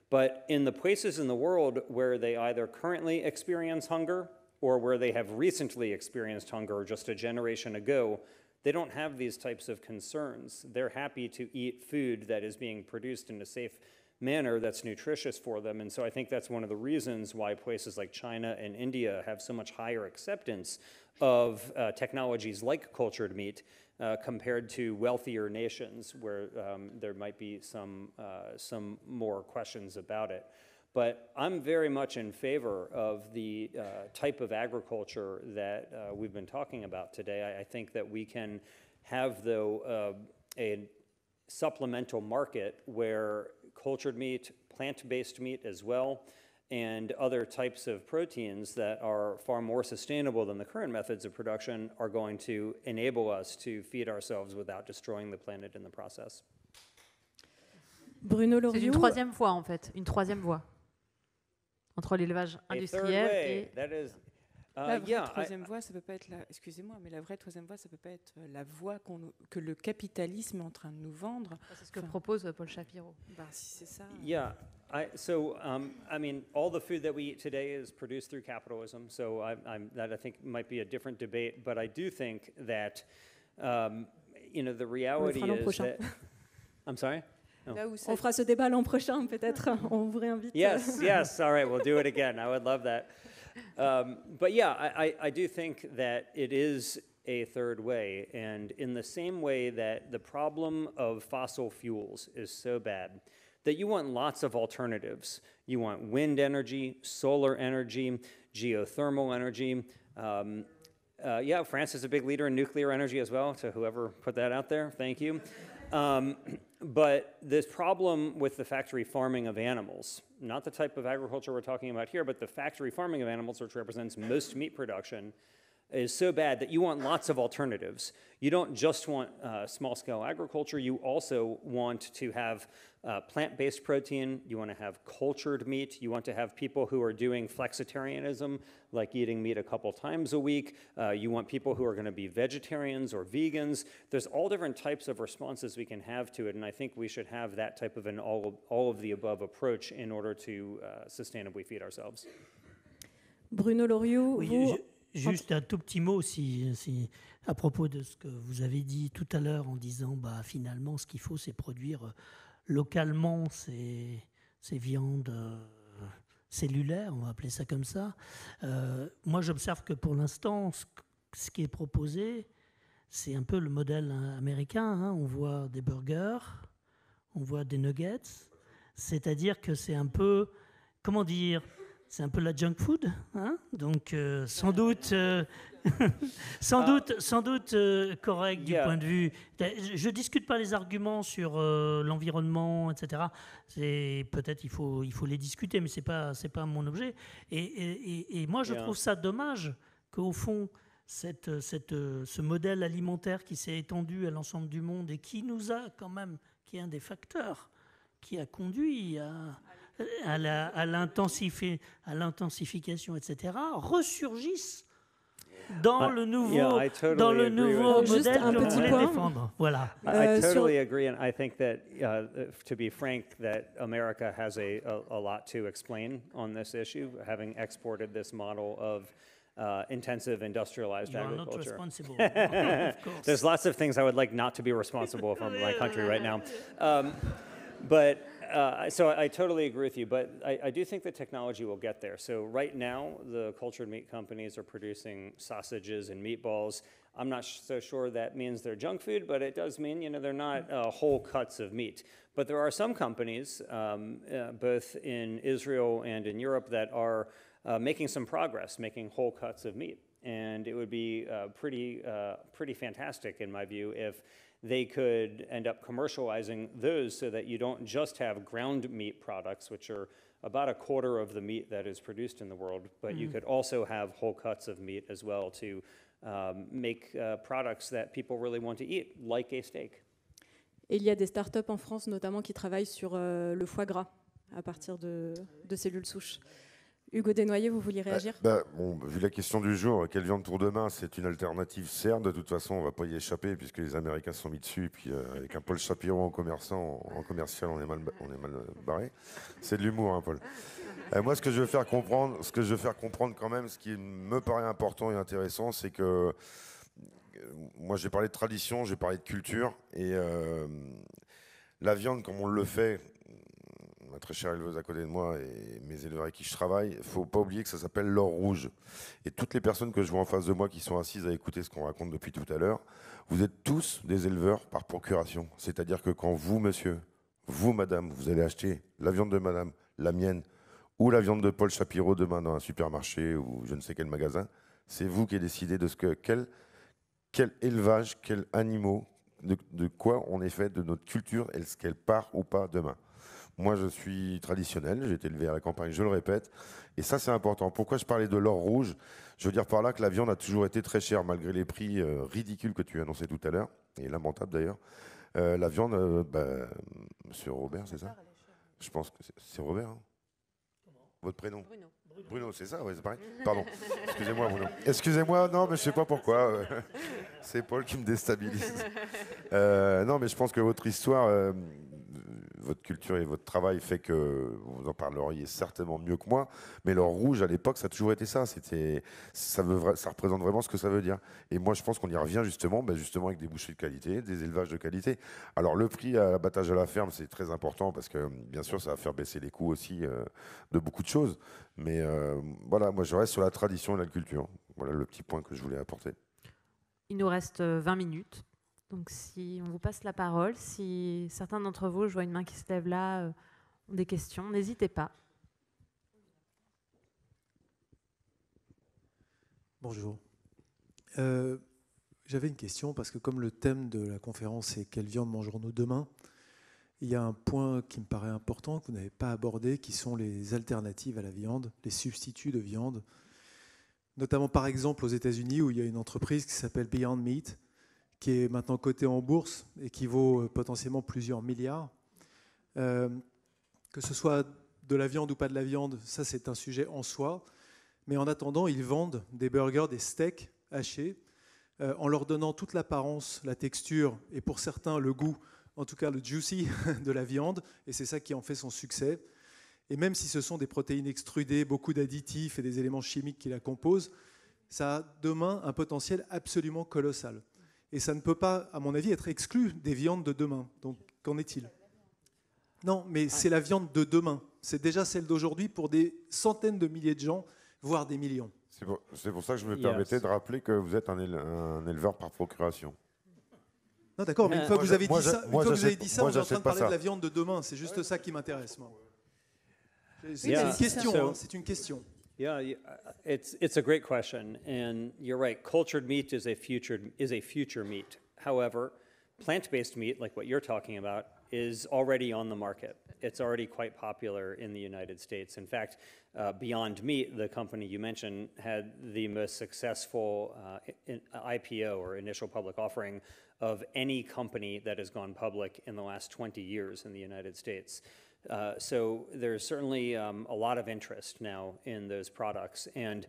But in the places in the world where they either currently experience hunger or where they have recently experienced hunger just a generation ago, they don't have these types of concerns. They're happy to eat food that is being produced in a safe manner that's nutritious for them. And so I think that's one of the reasons why places like China and India have so much higher acceptance of uh, technologies like cultured meat uh, compared to wealthier nations where um, there might be some, uh, some more questions about it. But I'm very much in favor of the uh, type of agriculture that uh, we've been talking about today. I, I, think that we can have, though, uh, a supplemental market where cultured meat, plant-based meat as well, and other types of proteins that are far more sustainable than the current methods of production are going to enable us to feed ourselves without destroying the planet in the process. Bruno C'est une troisième fois en fait, une troisième voie. Entre l'élevage industriel et Uh, la vraie troisième voie, ça peut pas être la. Excusez-moi, mais la vraie troisième voie, ça peut pas être euh, la voie que le capitalisme est en train de nous vendre. C'est ce que enfin, propose Paul Shapiro. Bah, si c'est ça. Yeah. I, so, um, I mean, all the food that we eat today is produced through capitalism. So, I, I'm, that I think might be a different debate. But I do think that, um, you know, the reality is that. I'm sorry? No. On fera ce débat l'an prochain, peut-être. On vous réinvite. Yes, yes. All right, we'll do it again. I would love that. Um, but yeah, I, I do think that it is a third way. And in the same way that the problem of fossil fuels is so bad, that you want lots of alternatives. You want wind energy, solar energy, geothermal energy. Um, uh, yeah, France is a big leader in nuclear energy as well, to whoever put that out there, thank you. Um, but this problem with the factory farming of animals, not the type of agriculture we're talking about here, but the factory farming of animals, which represents most meat production, is so bad that you want lots of alternatives. You don't just want uh, small scale agriculture, you also want to have uh, plant based protein, you want to have cultured meat, you want to have people who are doing flexitarianism, like eating meat a couple times a week, uh, you want people who are going to be vegetarians or vegans. There's all different types of responses we can have to it, and I think we should have that type of an all of, all of the above approach in order to uh, sustainably feed ourselves. Bruno Loriot, oui, vous... Juste un tout petit mot à propos de ce que vous avez dit tout à l'heure en disant bah, finalement ce qu'il faut c'est produire euh, localement ces, viandes euh, cellulaires, on va appeler ça comme ça. Euh, moi j'observe que pour l'instant ce, qui est proposé c'est un peu le modèle américain. Hein. On voit des burgers, on voit des nuggets, c'est-à-dire que c'est un peu, comment dire, c'est un peu la junk food, hein? Donc euh, sans doute, euh, sans ah. doute, sans doute euh, correct du point de vue. Je discute pas les arguments sur l'environnement, etc. C'est peut-être il faut il faut les discuter, mais c'est pas c'est pas mon objet. Et, et, et moi je trouve ça dommage qu'au fond cette, cette, ce modèle alimentaire qui s'est étendu à l'ensemble du monde et qui nous a quand même, qui est un des facteurs qui a conduit à à l'intensification, etc., ressurgissent dans le nouveau, yeah, totally dans le nouveau modèle que vous voulez défendre. Voilà. I, I euh, totally agree, and I think that, uh, to be frank, that America has a, a, a, lot to explain on this issue, having exported this model of uh, intensive industrialized You are not agriculture. responsible. of. There's lots of things I would like not to be responsible for my country right now. Um, but uh, so I, I totally agree with you, but I, I do think the technology will get there. So right now, the cultured meat companies are producing sausages and meatballs. I'm not so sure that means they're junk food, but it does mean you know they're not uh, whole cuts of meat. But there are some companies, um, uh, both in Israel and in Europe, that are uh, making some progress, making whole cuts of meat. And it would be uh, pretty, pretty fantastic, in my view, if they could end up commercializing those so that you don't just have ground meat products, which are about a quarter of the meat that is produced in the world, but you could also have whole cuts of meat as well to um, make uh, products that people really want to eat, like a steak. Et il y a des startups en France notamment qui travaillent sur euh, le foie gras à partir de, de cellules souches. Hugo Desnoyers, vous vouliez réagir? Bah, bon, vu la question du jour, quelle viande pour demain? C'est une alternative, certes. De toute façon, on va pas y échapper puisque les Américains se sont mis dessus. Et puis, euh, avec un Paul Shapiro en commerçant, en commercial, on est mal, on est mal barré. C'est de l'humour, hein, Paul. Euh, moi, ce que je veux faire comprendre, ce que je veux faire comprendre quand même, ce qui me paraît important et intéressant, c'est que euh, moi, j'ai parlé de tradition, j'ai parlé de culture, et euh, la viande, comme on le fait, ma très chère éleveuse à côté de moi et mes éleveurs avec qui je travaille, il faut pas oublier que ça s'appelle l'or rouge. Et toutes les personnes que je vois en face de moi qui sont assises à écouter ce qu'on raconte depuis tout à l'heure, vous êtes tous des éleveurs par procuration. C'est-à-dire que quand vous, monsieur, vous, madame, vous allez acheter la viande de madame, la mienne, ou la viande de Paul Shapiro demain dans un supermarché ou je ne sais quel magasin, c'est vous qui décidez de ce que, quel, quel élevage, quels animaux, de, de quoi on est fait de notre culture, est-ce qu'elle part ou pas demain. Moi, je suis traditionnel, j'ai été élevé à la campagne, je le répète, et ça, c'est important. Pourquoi je parlais de l'or rouge? Je veux dire par là que la viande a toujours été très chère, malgré les prix euh, ridicules que tu annonçais tout à l'heure, et lamentables d'ailleurs. Euh, la viande, euh, bah, monsieur Robert, c'est ça? Je pense que c'est- Robert. hein Votre prénom? Bruno. Bruno, c'est ça, ouais, c'est pareil. Pardon. Excusez-moi, Bruno. Excusez-moi, non, mais je sais pas pourquoi. C'est Paul qui me déstabilise. Euh, non, mais je pense que votre histoire, euh, votre culture et votre travail fait que vous en parleriez certainement mieux que moi. Mais l'or rouge, à l'époque, ça a toujours été ça. C'était, ça, ça représente vraiment ce que ça veut dire. Et moi, je pense qu'on y revient justement, ben, justement avec des bouchées de qualité, des élevages de qualité. Alors, le prix à l'abattage à la ferme, c'est très important parce que, bien sûr, ça va faire baisser les coûts aussi euh, de beaucoup de choses. Mais euh, voilà, moi, je reste sur la tradition et la culture. Voilà le petit point que je voulais apporter. Il nous reste euh, 20 minutes. Donc si on vous passe la parole, si certains d'entre vous, je vois une main qui se lève là, euh, ont des questions, n'hésitez pas. Bonjour. Euh, J'avais une question parce que comme le thème de la conférence est quelle viande mangerons-nous demain, il y a un point qui me paraît important que vous n'avez pas abordé, qui sont les alternatives à la viande, les substituts de viande. Notamment par exemple aux États-Unis où il y a une entreprise qui s'appelle Beyond Meat, qui est maintenant cotée en bourse et qui vaut euh, potentiellement plusieurs milliards. Euh, que ce soit de la viande ou pas de la viande, ça c'est un sujet en soi. Mais en attendant, ils vendent des burgers, des steaks hachés, euh, en leur donnant toute l'apparence, la texture et pour certains le goût, en tout cas le juicy de la viande. Et c'est ça qui en fait son succès. Et même si ce sont des protéines extrudées, beaucoup d'additifs et des éléments chimiques qui la composent, ça a demain un potentiel absolument colossal. Et ça ne peut pas, à mon avis, être exclu des viandes de demain. Donc qu'en est-il? Non, mais c'est la viande de demain. C'est déjà celle d'aujourd'hui pour des centaines de milliers de gens, voire des millions. C'est pour, c'est pour ça que je me Yes. permettais de rappeler que vous êtes un, éle- un éleveur par procuration. Non, d'accord, mais une fois que vous avez dit ça, une moi, fois que vous avez dit ça, on est en train de pas parler de la viande de demain. C'est juste ça qui m'intéresse, moi. C'est Yeah. une question, So- hein, c'est une question. Yeah, uh, it's it's a great question, and you're right. Cultured meat is a future is a future meat. However, plant-based meat, like what you're talking about, is already on the market. It's already quite popular in the United States. In fact, uh, Beyond Meat, the company you mentioned, had the most successful uh, IPO or initial public offering of any company that has gone public in the last 20 years in the United States. Uh, so there's certainly um, a lot of interest now in those products. And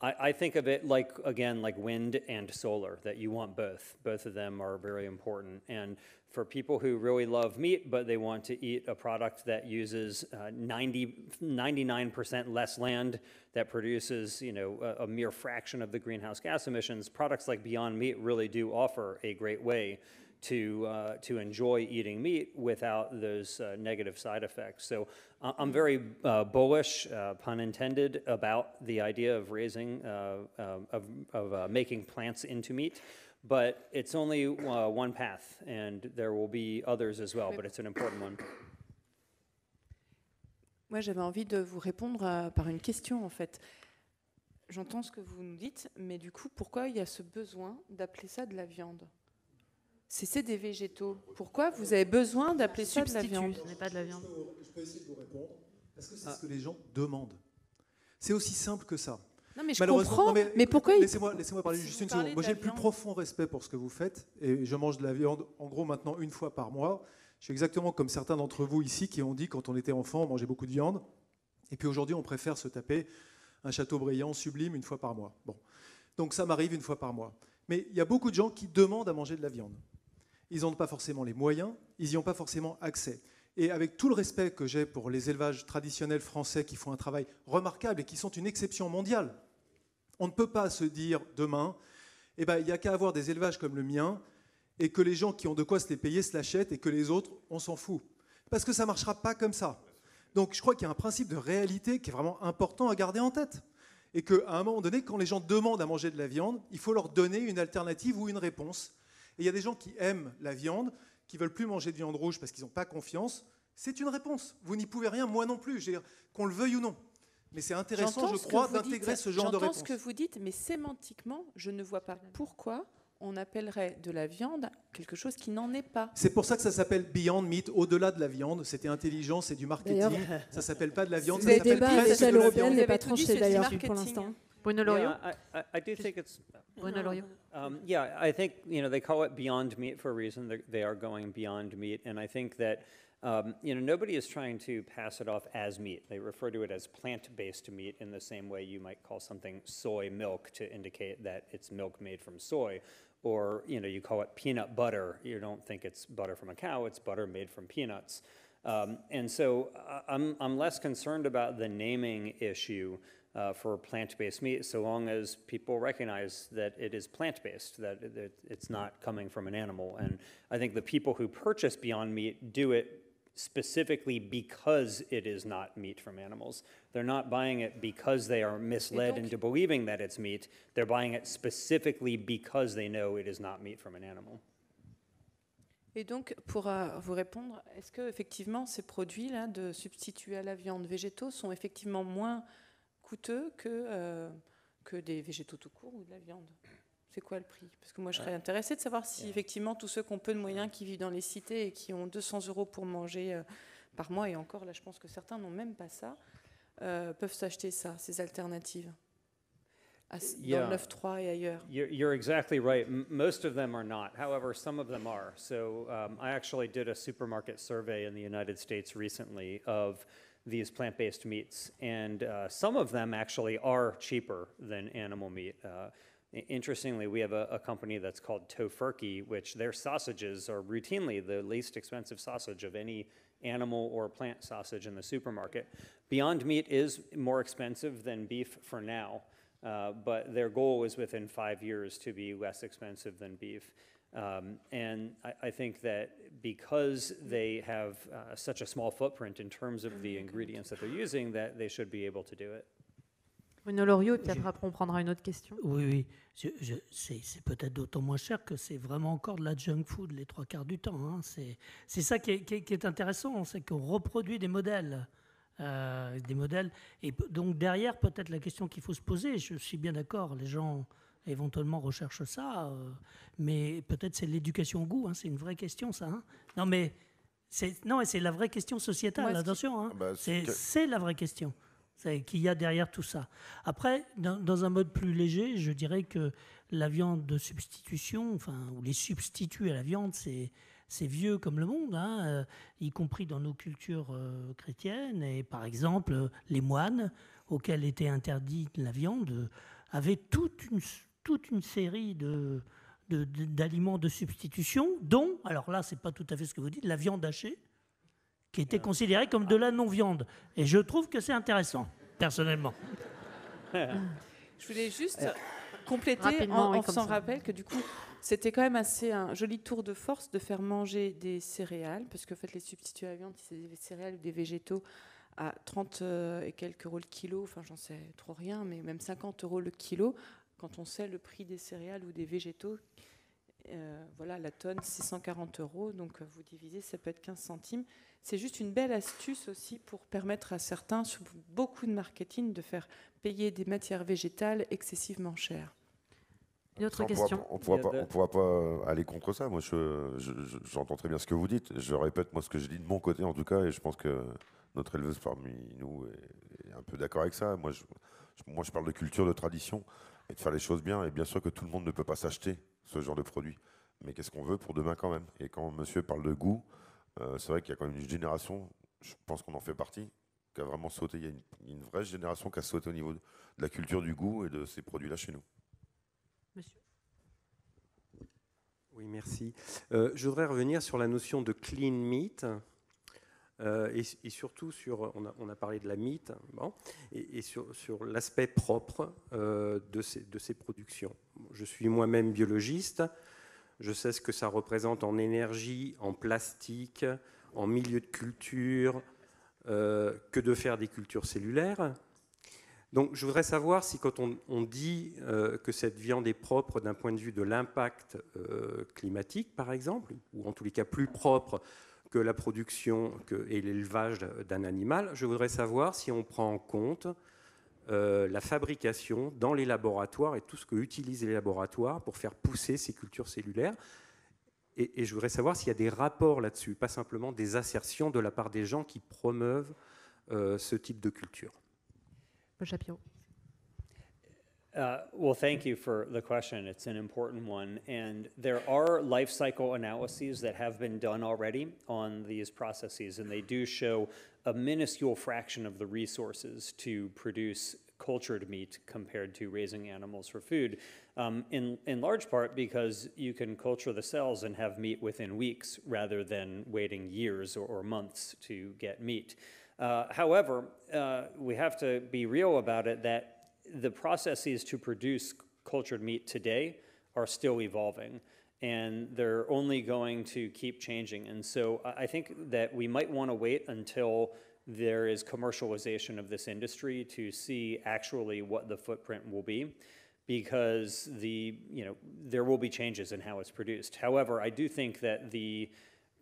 I, I think of it like, again, like wind and solar, that you want both. Both of them are very important. And for people who really love meat, but they want to eat a product that uses uh, 90, 99% less land, that produces you know, a, a mere fraction of the greenhouse gas emissions, products like Beyond Meat really do offer a great way to, uh, to enjoy eating meat without those uh, negative side effects. So uh, I'm very uh, bullish, uh, pun intended, about the idea of raising, uh, of, of making plants into meat. But it's only one path, and there will be others as well, but it's an important one. Moi, j'avais envie de vous répondre par une question, en fait. J'entends ce que vous nous dites, mais du coup, pourquoi il y a ce besoin d'appeler ça de la viande c'est des végétaux. Pourquoi vous avez besoin d'appeler ça de la viande? Ce n'est pas de la viande. Je peux essayer de vous répondre. Parce que c'est ce que les gens demandent? C'est aussi simple que ça. Non, mais je comprends. mais, pourquoi Laissez-moi parler juste une seconde. Moi, j'ai le plus profond respect pour ce que vous faites. Et je mange de la viande, en gros, maintenant, une fois par mois. Je suis exactement comme certains d'entre vous ici qui ont dit, quand on était enfant, on mangeait beaucoup de viande. Et puis aujourd'hui, on préfère se taper un château brillant sublime une fois par mois. Bon. Donc ça m'arrive une fois par mois. Mais il y a beaucoup de gens qui demandent à manger de la viande ils n'ont pas forcément les moyens, ils n'y ont pas forcément accès. Et avec tout le respect que j'ai pour les élevages traditionnels français qui font un travail remarquable et qui sont une exception mondiale, on ne peut pas se dire demain, eh ben, il n'y a qu'à avoir des élevages comme le mien et que les gens qui ont de quoi se les payer se l'achètent et que les autres, on s'en fout. Parce que ça ne marchera pas comme ça. Donc je crois qu'il y a un principe de réalité qui est vraiment important à garder en tête. Et qu'à un moment donné, quand les gens demandent à manger de la viande, il faut leur donner une alternative ou une réponse. Et il y a des gens qui aiment la viande, qui veulent plus manger de viande rouge parce qu'ils n'ont pas confiance. C'est une réponse. Vous n'y pouvez rien, moi non plus, qu'on le veuille ou non. Mais c'est intéressant, je crois, d'intégrer ce genre de réponse. J'entends ce que vous dites, mais sémantiquement, je ne vois pas pourquoi on appellerait de la viande quelque chose qui n'en est pas. C'est pour ça que ça s'appelle Beyond Meat, au-delà de la viande. C'était intelligent, c'est du marketing. Ça s'appelle pas de la viande. Le débat à l'européenne n'est pas tranché d'ailleurs pour l'instant. Bruno Loriot. Yeah, I, I, I do think it's. Bruno Loriot. Um, yeah, I think you know they call it Beyond Meat for a reason. They're, they are going beyond meat, and I think that. Um, you know, nobody is trying to pass it off as meat. They refer to it as plant-based meat in the same way you might call something soy milk to indicate that it's milk made from soy. Or, you know, you call it peanut butter. You don't think it's butter from a cow, it's butter made from peanuts. Um, and so uh, I'm, I'm less concerned about the naming issue uh, for plant-based meat, so long as people recognize that it is plant-based, that it, it's not coming from an animal. And I think the people who purchase Beyond Meat do it specifically because it is not meat from animals. They're not buying it because they are misled into believing that it's meat. They're buying it specifically because they know it is not meat from an animal. Et donc, pour uh, vous répondre, est-ce que effectivement ces produits-là de substituer à la viande végétaux sont effectivement moins coûteux que, euh, que des végétaux tout court ou de la viande. C'est quoi le prix? Parce que moi, je serais intéressée de savoir si effectivement tous ceux qui ont peu de moyens, qui vivent dans les cités et qui ont 200 euros pour manger euh, par mois, et encore là, je pense que certains n'ont même pas ça, euh, peuvent s'acheter ça, ces alternatives. dans le 9-3 et ailleurs. You're, you're exactly right. M most of them are not. However, some of them are. So um, I actually did a supermarket survey in the United States recently of these plant-based meats, and uh, some of them actually are cheaper than animal meat. Uh, interestingly, we have a, a, company that's called Tofurky, which their sausages are routinely the least expensive sausage of any animal or plant sausage in the supermarket. Beyond Meat is more expensive than beef for now, uh, but their goal is within five years to be less expensive than beef. Um, and I, I, think that because they have uh, such a small footprint in terms of the ingredients that they're using, that they should be able to do it. Bruno Loriot, peut-être après on prendra une autre question. Oui, oui. c'est peut-être d'autant moins cher que c'est vraiment encore de la junk food les trois quarts du temps. Hein. C'est ça qui est, qui, est, qui est intéressant, c'est qu'on reproduit des modèles. Euh, des modèles. Et donc derrière, peut-être la question qu'il faut se poser, je suis bien d'accord, les gens éventuellement recherche ça, euh, mais peut-être c'est l'éducation au goût, hein, c'est une vraie question ça. Hein. Non mais c'est non, c'est la vraie question sociétale, attention, hein. ah bah, c'est la vraie question qu'il y a derrière tout ça. Après, dans, un mode plus léger, je dirais que la viande de substitution, enfin, ou les substituts à la viande, c'est c'est vieux comme le monde, euh, y compris dans nos cultures euh, chrétiennes. Et par exemple, les moines, auxquels était interdite la viande, avait toute une, toute une série de, d'aliments de, substitution, dont, alors là, c'est pas tout à fait ce que vous dites, la viande hachée, qui était considérée comme de la non-viande. Et je trouve que c'est intéressant, personnellement. Je voulais juste compléter en, en faisant rappel que du coup, c'était quand même assez un joli tour de force de faire manger des céréales, parce que en fait, les substituts à la viande, c'est des céréales ou des végétaux à 30 euh, et quelques euros le kilo, enfin j'en sais trop rien, mais même 50 euros le kilo, quand on sait le prix des céréales ou des végétaux, euh, voilà, la tonne, c'est 140 euros, donc euh, vous divisez, ça peut être 15 centimes. C'est juste une belle astuce aussi pour permettre à certains, sur beaucoup de marketing, de faire payer des matières végétales excessivement chères. Une autre question. on ne pourra, pas aller contre ça. Moi, j'entends très bien ce que vous dites. Je répète, moi, ce que je dis de mon côté, en tout cas, et je pense que notre éleveuse parmi nous est, un peu d'accord avec ça. Moi je, moi, je parle de culture, de tradition, et de faire les choses bien. Et bien sûr que tout le monde ne peut pas s'acheter ce genre de produit. Mais qu'est-ce qu'on veut pour demain quand même? Et quand monsieur parle de goût, euh, c'est vrai qu'il y a quand même une génération, je pense qu'on en fait partie, qui a vraiment sauté. Il y a une, vraie génération qui a sauté au niveau de la culture du goût et de ces produits-là chez nous. Monsieur? Oui, merci. Euh, je voudrais revenir sur la notion de clean meat. Euh, et, surtout sur, on a, parlé de la mythe, et, sur, l'aspect propre euh, de, ces, productions. Je suis moi-même biologiste, je sais ce que ça représente en énergie, en plastique, en milieu de culture, euh, que de faire des cultures cellulaires. Donc je voudrais savoir si quand on dit que cette viande est propre d'un point de vue de l'impact climatique, par exemple, ou en tous les cas plus propre que la production et l'élevage d'un animal, je voudrais savoir si on prend en compte euh, la fabrication dans les laboratoires et tout ce que utilisent les laboratoires pour faire pousser ces cultures cellulaires. Et, je voudrais savoir s'il y a des rapports là-dessus, pas simplement des assertions de la part des gens qui promeuvent euh, ce type de culture. Shapiro. Uh, well, thank you for the question. It's an important one. And there are life cycle analyses that have been done already on these processes, and they do show a minuscule fraction of the resources to produce cultured meat compared to raising animals for food, um, in, in large part because you can culture the cells and have meat within weeks rather than waiting years or, or months to get meat. Uh, however, uh, we have to be real about it that the processes to produce cultured meat today are still evolving and they're only going to keep changing. And so I think that we might want to wait until there is commercialization of this industry to see actually what the footprint will be because the you know there will be changes in how it's produced. However, I do think that the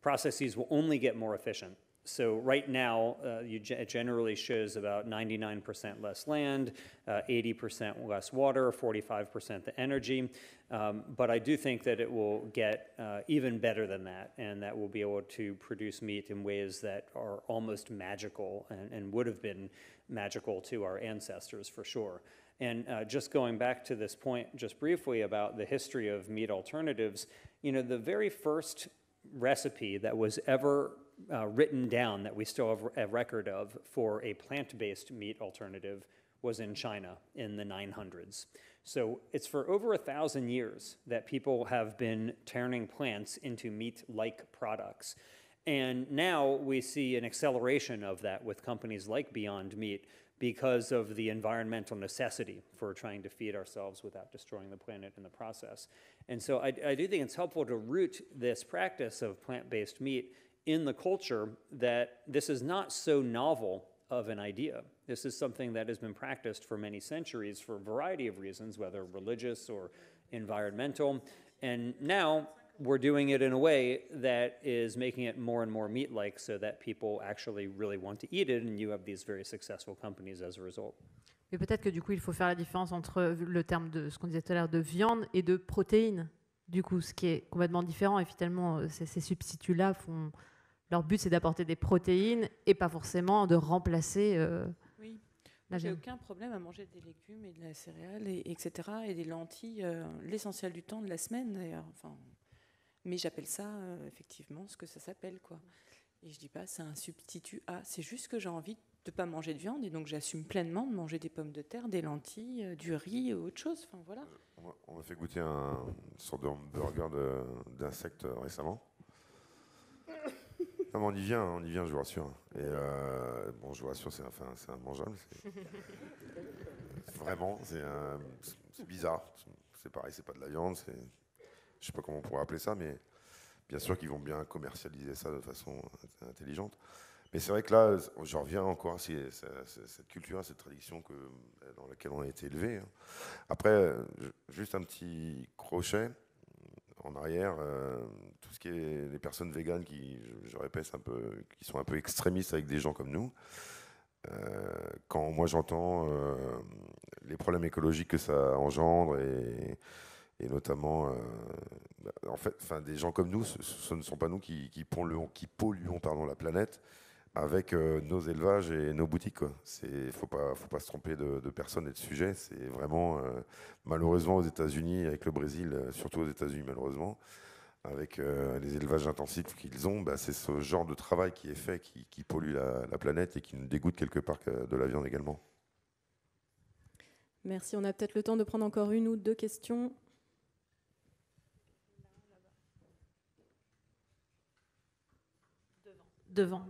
processes will only get more efficient so right now, uh, it generally shows about 99% less land, 80% uh, less water, 45% the energy. Um, but I do think that it will get uh, even better than that, and that we'll be able to produce meat in ways that are almost magical and, and would have been magical to our ancestors for sure. And uh, just going back to this point, just briefly about the history of meat alternatives, you know, the very first recipe that was ever uh, written down that we still have a record of for a plant based meat alternative was in China in the 900s. So it's for over a thousand years that people have been turning plants into meat like products. And now we see an acceleration of that with companies like Beyond Meat because of the environmental necessity for trying to feed ourselves without destroying the planet in the process. And so I, I do think it's helpful to root this practice of plant based meat in the culture that this is not so novel of an idea. This is something that has been practiced for many centuries for a variety of reasons, whether religious or environmental. And now we're doing it in a way that is making it more and more meat like so that people actually really want to eat it, and you have these very successful companies as a result. Mais peut-être que du coup, il faut faire la différence entre le terme de ce qu'on disait tout à l'heure de viande et de protéines. Du coup, ce qui est complètement différent. Et finalement, euh, ces, ces substituts-là font, leur but, c'est d'apporter des protéines et pas forcément de remplacer. Euh, oui. J'ai aucun problème à manger des légumes et de la céréale, et, etc. Et des lentilles, euh, l'essentiel du temps de la semaine, d'ailleurs. Enfin, mais j'appelle ça euh, effectivement ce que ça s'appelle, quoi. Et je dis pas c'est un substitut à. C'est juste que j'ai envie de pas manger de viande et donc j'assume pleinement de manger des pommes de terre, des lentilles, euh, du riz ou autre chose. Enfin voilà. On m'a fait goûter un, une sorte de hamburger d'insectes récemment. Non, mais on y vient, on y vient, je vous rassure. Et euh, bon, je vous rassure, c'est enfin, un mangeable. Vraiment, c'est bizarre. C'est pareil, c'est pas de la viande. Je sais pas comment on pourrait appeler ça, mais bien sûr qu'ils vont bien commercialiser ça de façon intelligente. Mais c'est vrai que là, je reviens encore à cette culture, à cette tradition que, dans laquelle on a été élevé. Hein. Après, juste un petit crochet en arrière, euh, tout ce qui est les personnes véganes qui, je, répète, un peu, qui sont un peu extrémistes avec des gens comme nous. Euh, quand moi j'entends euh, les problèmes écologiques que ça engendre et, notamment, bah, en fait, des gens comme nous, ce, ne sont pas nous qui, qui polluons, qui polluons pardon, la planète avec euh, nos élevages et nos boutiques. Il ne faut pas, faut pas se tromper de, personne et de sujet. C'est vraiment, euh, malheureusement, aux États-Unis, avec le Brésil, euh, surtout aux États-Unis, malheureusement, avec les élevages intensifs qu'ils ont, bah, c'est ce genre de travail qui est fait qui, pollue la, planète et qui nous dégoûte quelque part de la viande également. Merci. On a peut-être le temps de prendre encore une ou deux questions. Devant.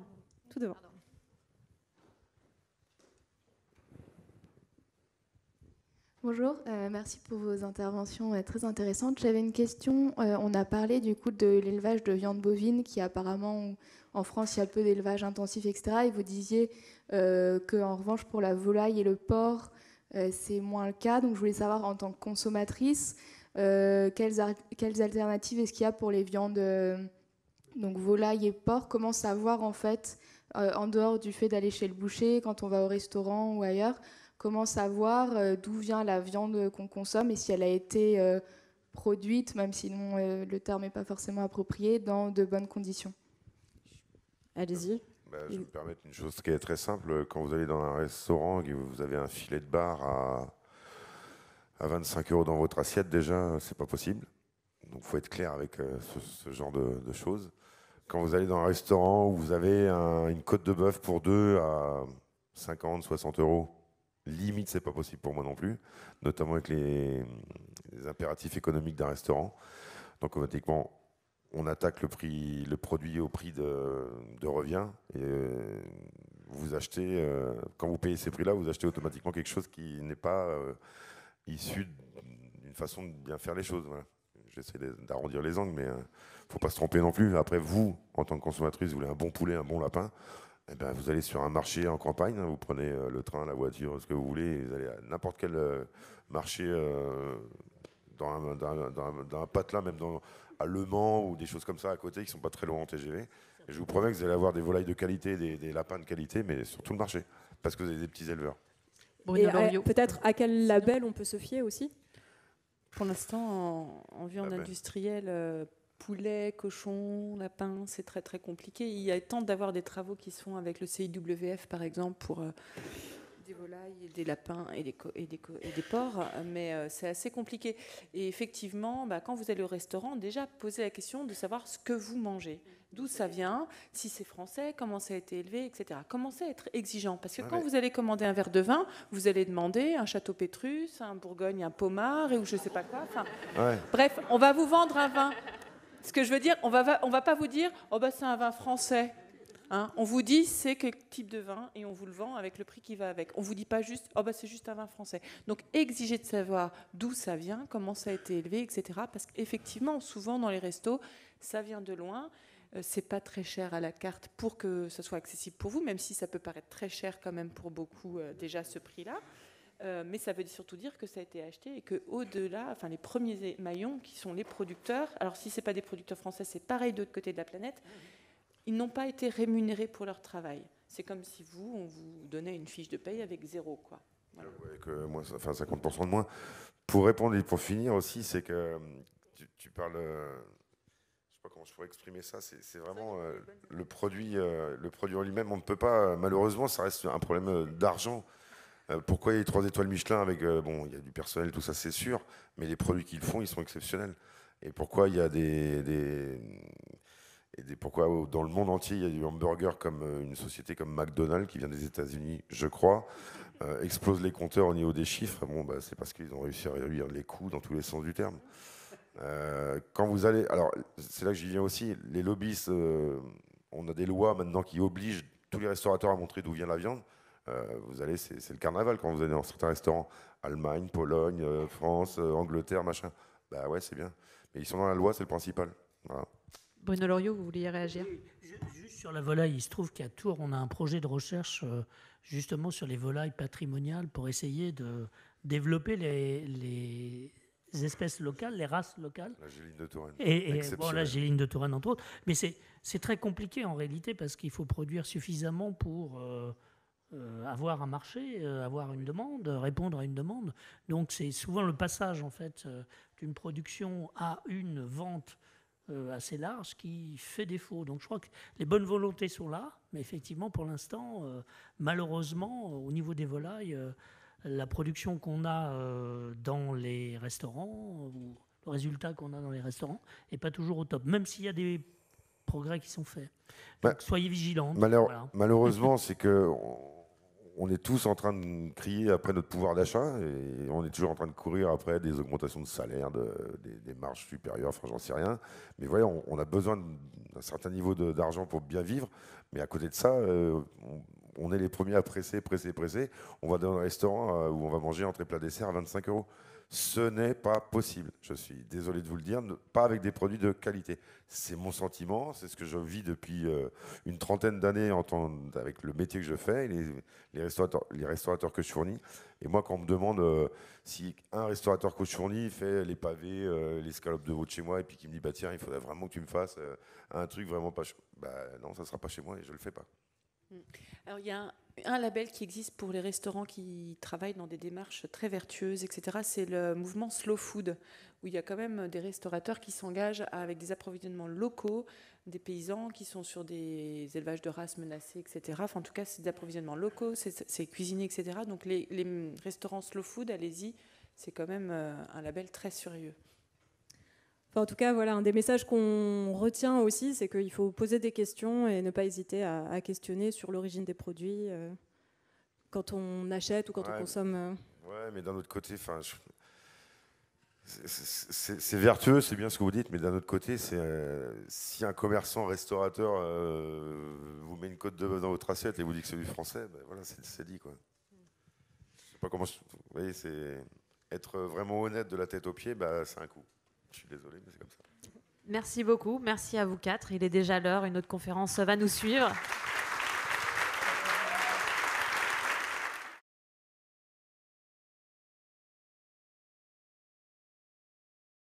Bonjour, euh, merci pour vos interventions euh, très intéressantes. J'avais une question. Euh, on a parlé du coup de l'élevage de viande bovine, qui apparemment en France il y a peu d'élevage intensif, etc. Et vous disiez que en revanche pour la volaille et le porc, c'est moins le cas. Donc je voulais savoir en tant que consommatrice, quelles, quelles, alternatives est-ce qu'il y a pour les viandes donc volaille et porc? Comment savoir en fait euh, en dehors du fait d'aller chez le boucher, quand on va au restaurant ou ailleurs, comment savoir euh, d'où vient la viande qu'on consomme et si elle a été euh, produite, même si le terme n'est pas forcément approprié, dans de bonnes conditions? Allez-y. Bah, je vais me permettre une chose qui est très simple. Quand vous allez dans un restaurant et vous avez un filet de bar à, à 25 euros dans votre assiette, déjà, c'est pas possible. Donc, il faut être clair avec ce, genre de choses quand vous allez dans un restaurant où vous avez une côte de bœuf pour deux à 50, 60 euros, limite, c'est pas possible pour moi non plus, notamment avec les, impératifs économiques d'un restaurant. Donc automatiquement, on attaque le prix, le produit au prix de, revient et euh, vous achetez, euh, quand vous payez ces prix-là, vous achetez automatiquement quelque chose qui n'est pas euh, issu d'une façon de bien faire les choses. J'essaie d'arrondir les angles, mais faut pas se tromper non plus. Après, vous, en tant que consommatrice, vous voulez un bon poulet, un bon lapin, eh ben, vous allez sur un marché en campagne, hein, vous prenez euh, le train, la voiture, ce que vous voulez, vous allez à n'importe quel euh, marché euh, dans, un, dans, patelin, même dans, à Le Mans ou des choses comme ça à côté qui sont pas très loin en TGV. Et je vous promets que vous allez avoir des volailles de qualité, des, lapins de qualité, mais sur tout le marché, parce que vous avez des petits éleveurs. peut-être à quel label on peut se fier aussi? Pour l'instant, en, viande industrielle, poulet, cochon, lapin, c'est très très compliqué. Il y a tant d'avoir des travaux qui se font avec le CIWF par exemple pour euh, des volailles, des lapins et des, et des, porcs, mais euh, c'est assez compliqué. Et effectivement, bah, quand vous allez au restaurant, déjà posez la question de savoir ce que vous mangez, d'où ça vient, si c'est français, comment ça a été élevé, etc. Commencez à être exigeant, parce que quand vous allez commander un verre de vin, vous allez demander un château Pétrus, un Bourgogne, un Pommard, et ou je sais pas quoi. Bref, on va vous vendre un vin ce que je veux dire, on va, on va pas vous dire, oh bah c'est un vin français. Hein. on vous dit c'est quel type de vin et on vous le vend avec le prix qui va avec. On vous dit pas juste, oh bah c'est juste un vin français. Donc exigez de savoir d'où ça vient, comment ça a été élevé, etc. Parce qu'effectivement, souvent dans les restos, ça vient de loin. Euh, c'est pas très cher à la carte pour que ce soit accessible pour vous, même si ça peut paraître très cher quand même pour beaucoup euh, déjà ce prix-là. Euh, mais ça veut surtout dire que ça a été acheté et qu'au-delà, enfin les premiers maillons qui sont les producteurs, alors si ce n'est pas des producteurs français, c'est pareil de l'autre côté de la planète, ils n'ont pas été rémunérés pour leur travail. C'est comme si vous, on vous donnait une fiche de paye avec zéro. Quoi. Avec moins, enfin 50% de moins. Pour répondre et pour finir aussi, c'est que tu, parles pas comment je pourrais exprimer ça, c'est vraiment le produit, le produit en lui-même. On ne peut pas, malheureusement, ça reste un problème d'argent. Euh, pourquoi il y a trois étoiles Michelin avec, euh, bon, il y a du personnel, tout ça, c'est sûr, mais les produits qu'ils font, ils sont exceptionnels. Et pourquoi il y a des, et pourquoi dans le monde entier il y a du hamburger comme une société comme McDonald's qui vient des États-Unis, je crois, explose les compteurs au niveau des chiffres? Bon, bah, c'est parce qu'ils ont réussi à réduire les coûts dans tous les sens du terme. Quand vous allez, alors c'est là que j'y viens aussi, les lobbies, on a des lois maintenant qui obligent tous les restaurateurs à montrer d'où vient la viande. vous allez, c'est le carnaval quand vous allez dans certains restaurants. Allemagne, Pologne, euh, France, euh, Angleterre, machin. Bah ouais, c'est bien. Mais ils sont dans la loi, c'est le principal. Bruno Loriot, vous vouliez réagir? Juste sur la volaille, il se trouve qu'à Tours, on a un projet de recherche euh, justement sur les volailles patrimoniales pour essayer de développer les, espèces locales, les races locales. La géline de Touraine. Et, bon, la géline de Touraine, entre autres. Mais c'est très compliqué en réalité parce qu'il faut produire suffisamment pour euh, avoir un marché, euh, avoir une demande, répondre à une demande. Donc c'est souvent le passage en fait euh, d'une production à une vente assez large qui fait défaut. Donc je crois que les bonnes volontés sont là, mais effectivement pour l'instant, malheureusement, au niveau des volailles, la production qu'on a dans les restaurants, le résultat qu'on a dans les restaurants, n'est pas toujours au top, même s'il y a des progrès qui sont faits. Bah, Donc, soyez vigilants. Malheureusement, c'est que on est tous en train de crier après notre pouvoir d'achat et on est toujours en train de courir après des augmentations de salaire, des, marges supérieures, enfin j'en sais rien. Mais voyons, on, a besoin d'un certain niveau d'argent pour bien vivre. Mais à côté de ça, euh, on, est les premiers à presser, presser, presser. On va dans un restaurant euh, où on va manger entre plat dessert à 25 euros. Ce n'est pas possible. Je suis désolé de vous le dire, pas avec des produits de qualité. C'est mon sentiment, c'est ce que je vis depuis euh, une trentaine d'années avec le métier que je fais, les, les, restaurateurs, que je fournis. Et moi, quand on me demande euh, si un restaurateur que je fournis fait les pavés, les scalopes de veau de chez moi, et puis qui me dit bah tiens, il faudrait vraiment que tu me fasses un truc vraiment pas, bah non, ça sera pas chez moi et je le fais pas. Mm. Alors il y a un, label qui existe pour les restaurants qui travaillent dans des démarches très vertueuses, etc. C'est le mouvement Slow Food, où il y a quand même des restaurateurs qui s'engagent avec des approvisionnements locaux, des paysans qui sont sur des élevages de races menacées, etc. Enfin, en tout cas, c'est des approvisionnements locaux, c'est cuisiné, etc. Donc les, restaurants Slow Food, allez-y, c'est quand même euh, un label très sérieux en tout cas, voilà, un des messages qu'on retient aussi, c'est qu'il faut poser des questions et ne pas hésiter à, questionner sur l'origine des produits euh, quand on achète ou quand on consomme. Euh. Ouais, mais d'un autre côté, enfin, c'est vertueux, c'est bien ce que vous dites, mais d'un autre côté, euh, si un commerçant, restaurateur vous met une côte de bœuf dans votre assiette et vous dit que c'est du français, ben voilà, c'est dit quoi. Je sais pas comment. vous voyez, c'est être vraiment honnête de la tête aux pieds, bah, c'est un coup. Je suis désolé, mais c'est comme ça. Merci beaucoup. Merci à vous quatre. Il est déjà l'heure. Une autre conférence va nous suivre.